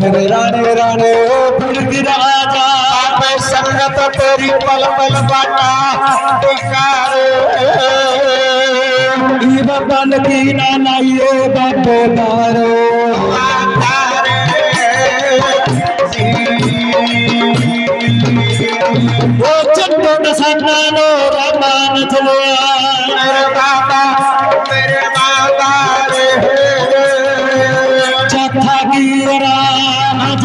मेरे राने राने ओ फिर गिर मैं संगत तेरी पल पल बाटा ई बबन की नाना ये बापो दारो ओ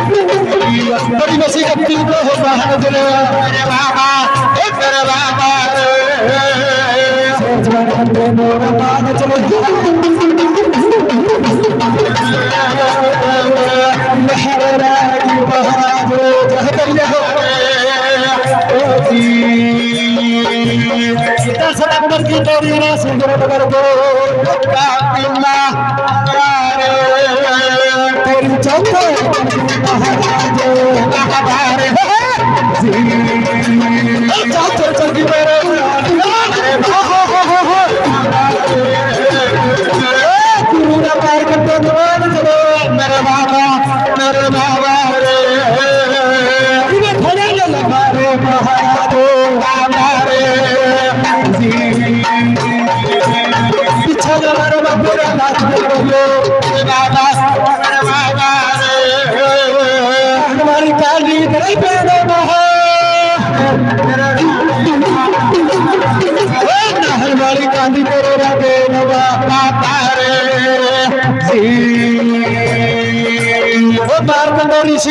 बड़ी मसीह का दिल तो हो बहन दिल मेरे बाबा दस नंबर की तेरी रे सुंदर नगर को तेरी चौथे महाराज न बाबा तारे होली सिनो तारे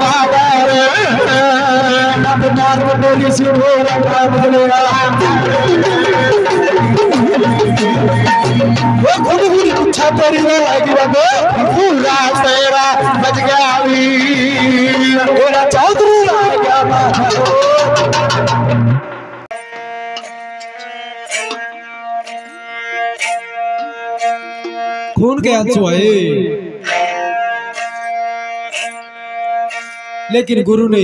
बाबा रेटोली सिनो खुद लगी बाबू पूरा तेरा बज गया तेरा चौधरी आ गया खून के आए लेकिन गुरु ने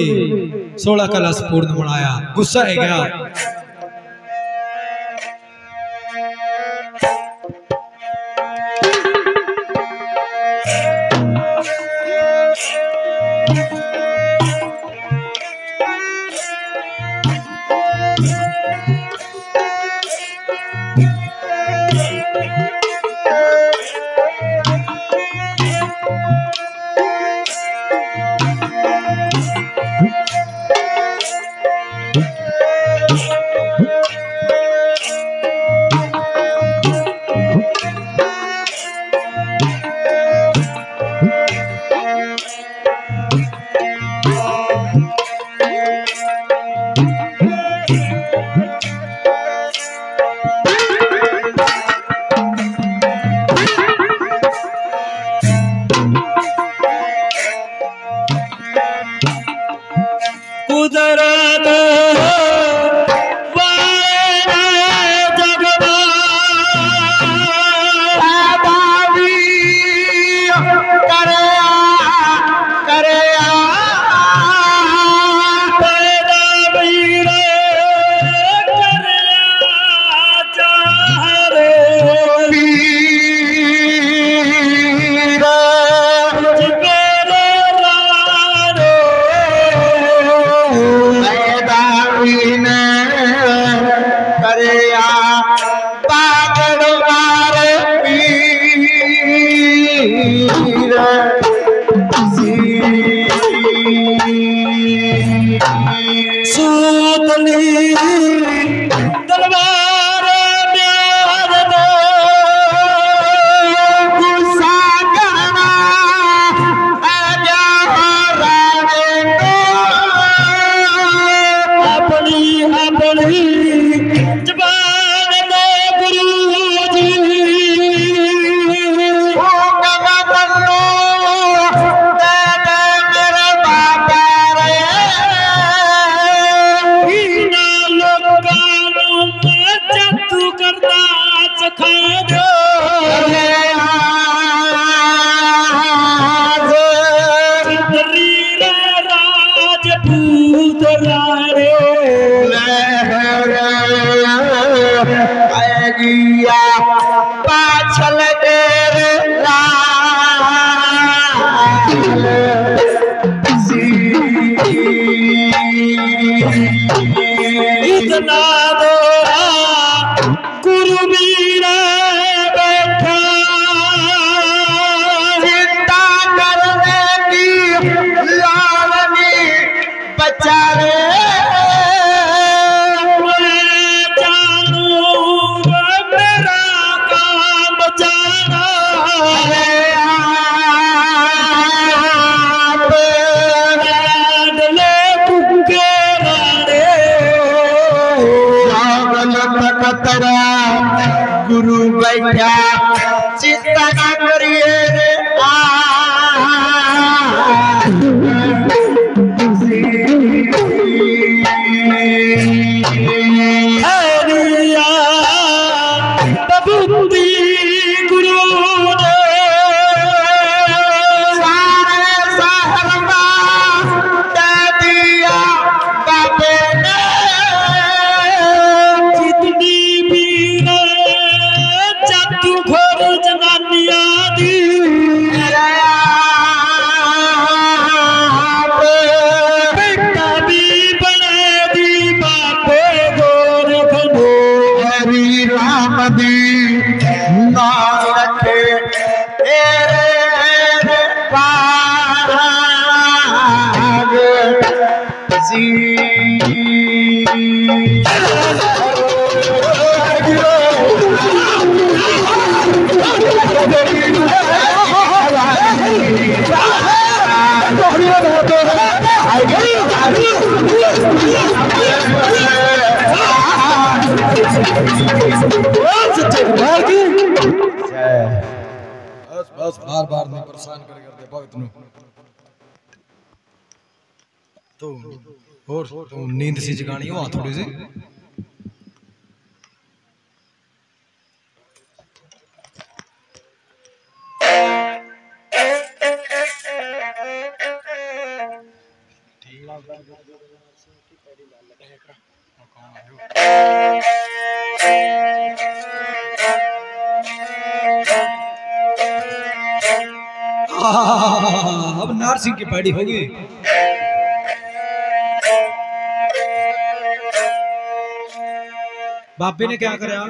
सोलह कलश पूर्ण बनाया गुस्सा है गया बस बार बार नहीं परेशान कर करते भगत नु तो। और तो नींद सी जगानी हो थोड़ी सी। आह, अब नारसिंह की पैड़ी होगी। बापे ने क्या करा?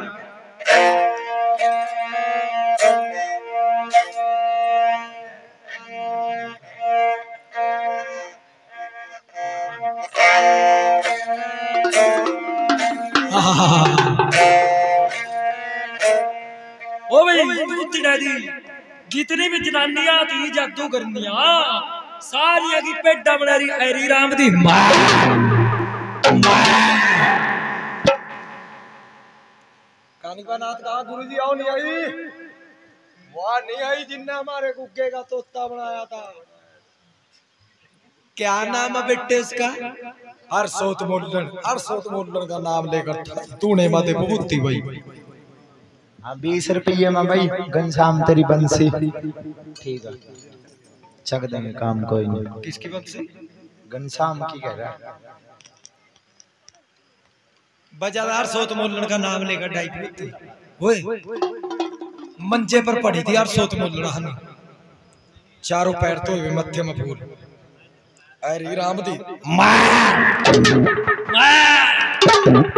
जितनी भी जनानियाँ थी जादू करनिया सारिया की पेडा बना रही हरी राम दी कानी का नाथ कहा गुरु जी आओ नहीं आई? वाह नहीं आई जिनने हमारे गुग्गे का तोता बनाया था। क्या नाम है बेटे उसका हर सोत मोल्लन हर सोत मोल्लन का नाम लेकर तूने माते बहुत थी भाई हाँ बीस रुपये में भाई घनश्याम तेरी बंसी। ठीक है। चक देंगे काम कोई नहीं। किसकी बात से घनश्याम की कह रहा है। बाजादार सोत मोल्लन का नाम लेकर थी। ओए मंजे पर पड़ी थी यार सोत मोल्लन हनी चारों पैर तो हुए मत्थे में फूल। अरे राम दी। हर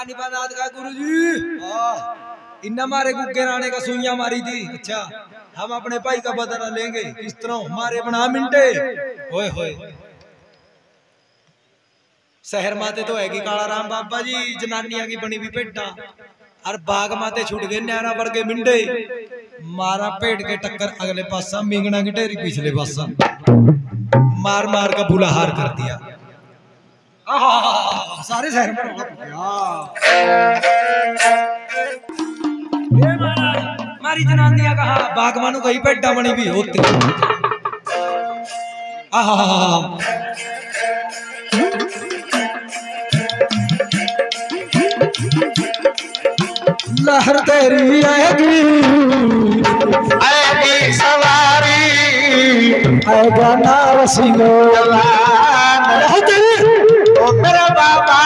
कहानी बनाद का गुरुजी? इन्ना मारे गुग्गे राणे का सुइया मारी थी। अच्छा हम अपने भाई का बदला लेंगे। इस तरह? मारे बना मिंटे। होए होए। शहर माते तो हैगी काला राम बाबा जी, जनानियाँ की बनी हुई पेटा और बाग माते छुट गए, न्यारा वर्गे मिंडे मारा पेट के टक्कर अगले पासा मिंगना की ढेरी पिछले पासा। मार मार का बुला हार कर दिया। सारे शहर में महाराज, मारी जनानियाँ कहा? बागवानों कही पेटा बनी भी होती आहा लहर तेरी आएगी। आएगी सवारी। आएगा नार सिंह जवान। ओ मेरा बाबा।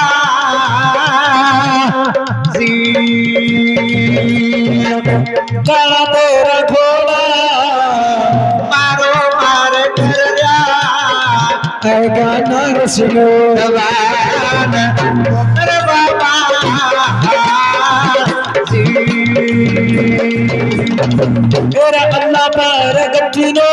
सीर गौर पारो पार गाना सुरो बाबा। ते पार किरो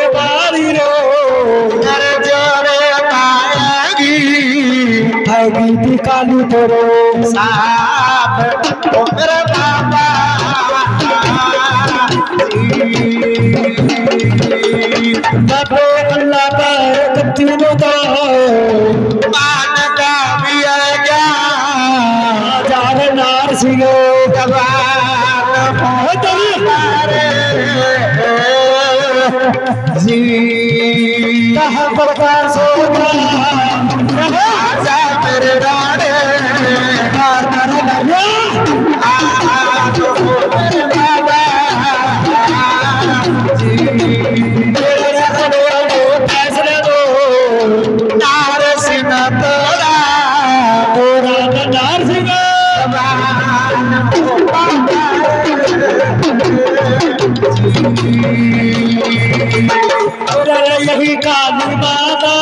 काली तेरो। साथ उम्र बाबा बाबे अल्लाह पर गठिनो तो मान का भी आएगा हज़ार नार सिंह जवान हमारे जी कहाँ प्रकार यही काली माता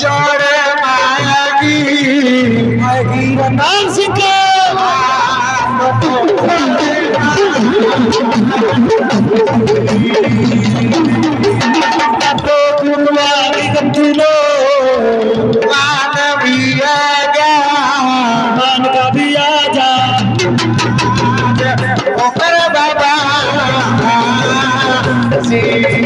जोड़े मायागी नार सिंह तो कुलवारी गठिनो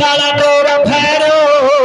काला डोर फेरो।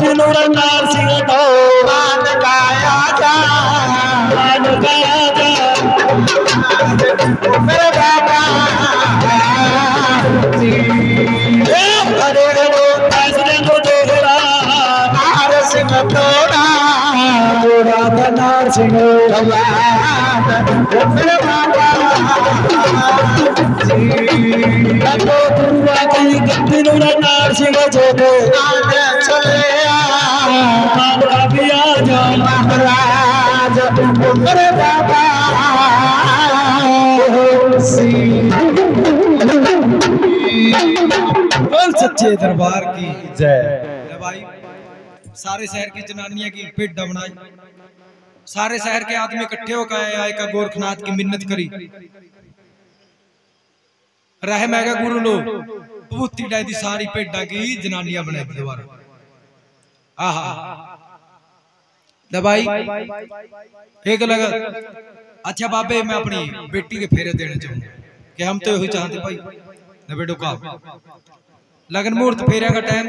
नार सिंह तो मान गाया जा। मान गया जा। मेरे बाबा। ए, अरे रे फैसले को दोहरा नार सिंह तोड़ा तोड़ा था नार सिंह मेरे बाबा। तो दुर्गा की दिनुर नार जोगे आगे चले महाराज बाबा सच्चे दरबार की जय। भाई सारे शहर की जनानियाँ की पिट बनाई। सारे शहर के आदमी इकट्ठे होकर आए आए का गोरखनाथ की मिन्नत करी। रह मैगा गुरु लो भूती डाई दी सारी भेडा की जनानियाँ बनाई दोबारा ले एक लगा। अच्छा बाबे, मैं अपनी बेटी के फेरे देने चाहूँगा। कि हम तो यही चाहते भाई। बेटो का। लगन मुहूर्त फेरे का टाइम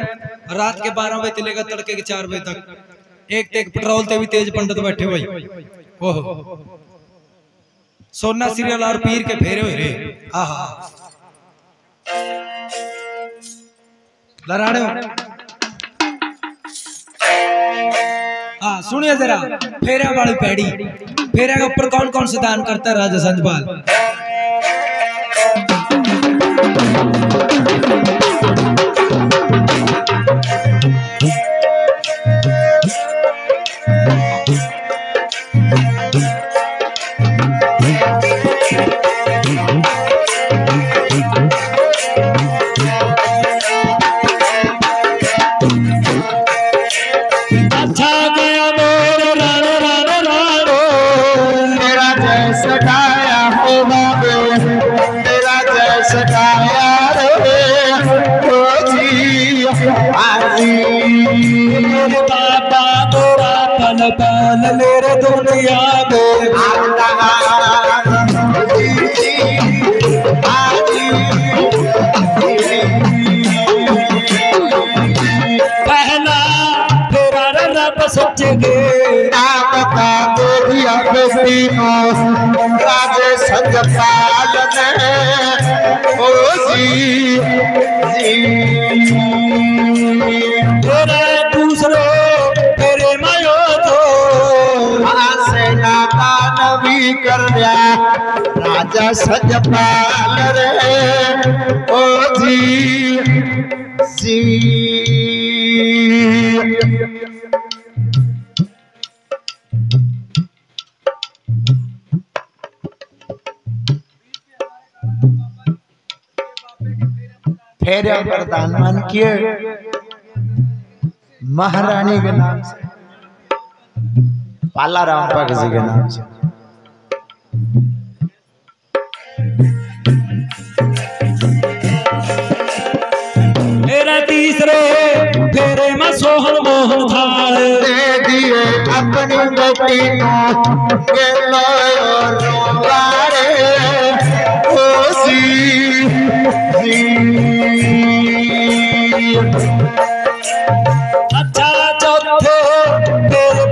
रात के बारह बजे से लेकर तड़के के चार बजे तक। एक टेक पेट्रोल ते भी तेज पंडित बैठे भाई। ओहो। सोना, सीरियल और पीर के फेरे हुए रे। आहा। लड़ाड़े हाँ सुनिए जरा। फेरा वाली पैड़ी। फेरा के ऊपर कौन कौन से दान करता है राजा संजपाल? सच गे राजे संग पालन ओ जी जी तेरे दूसरो तेरे मायो तो सेना दानवी कर दिया राजा सजपाल रे, ओ जी जी। फेरे प्रधान मान किए। महारानी के नाम से। पाला राम भगत जी के नाम से। तेरा तीसरे फेरे में सोहन मोहन थाल। दे दिए अपनी बेटी को गेलो रोवारे ओ जी।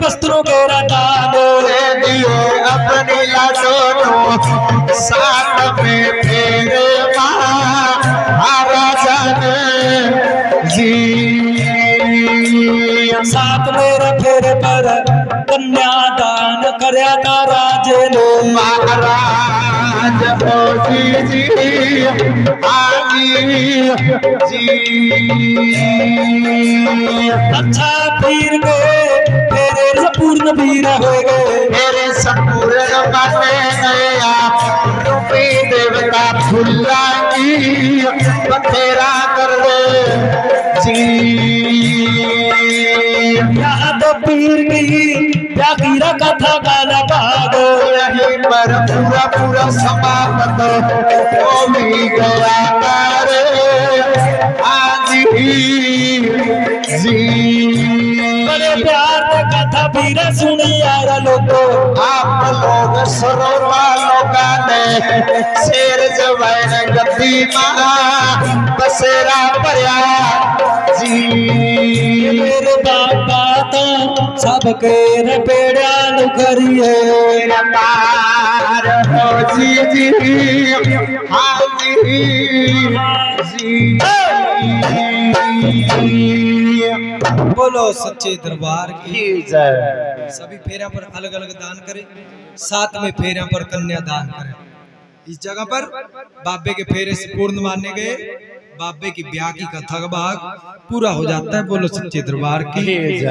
वस्त्रों के दान दे दिए अपनी साथ में फेरे महाराजा जी। सात मेरे फेरे पर कन्यादान करया था राजे ने। महाराज हो जी जी आगी जी अच्छा पीर गए फेरे से पूर्ण वीर हो गए मेरे संपूर्ण बने गया रूपी देवता फुल्ला की बखेरा कर दे जी। यहाँ तो पीर की क्या कीरा कथा गाना पागो। यहीं पर पूरा पूरा समाप्त हो भी गया तारे। आज ही जी। बड़े प्यार कथा पीर सुनी यार लोगो। आप लोग सरोवा लोगा ने शेर जवान गद्दी माँ बसेरा परया जी। मेरे बाबा तो सब सबके रपेड़ा करिए पार हो जी जी। हाँ बोलो सच्चे दरबार की। जय सभी फेरा पर अलग अलग दान करें। साथ में फेरा पर कन्या दान करें। इस जगह पर बाबे के फेरे से पूर्ण माने गए। बाबे की ब्याह की कथा का भाग पूरा हो जाता है। बोलो सच्चे दरबार की। जय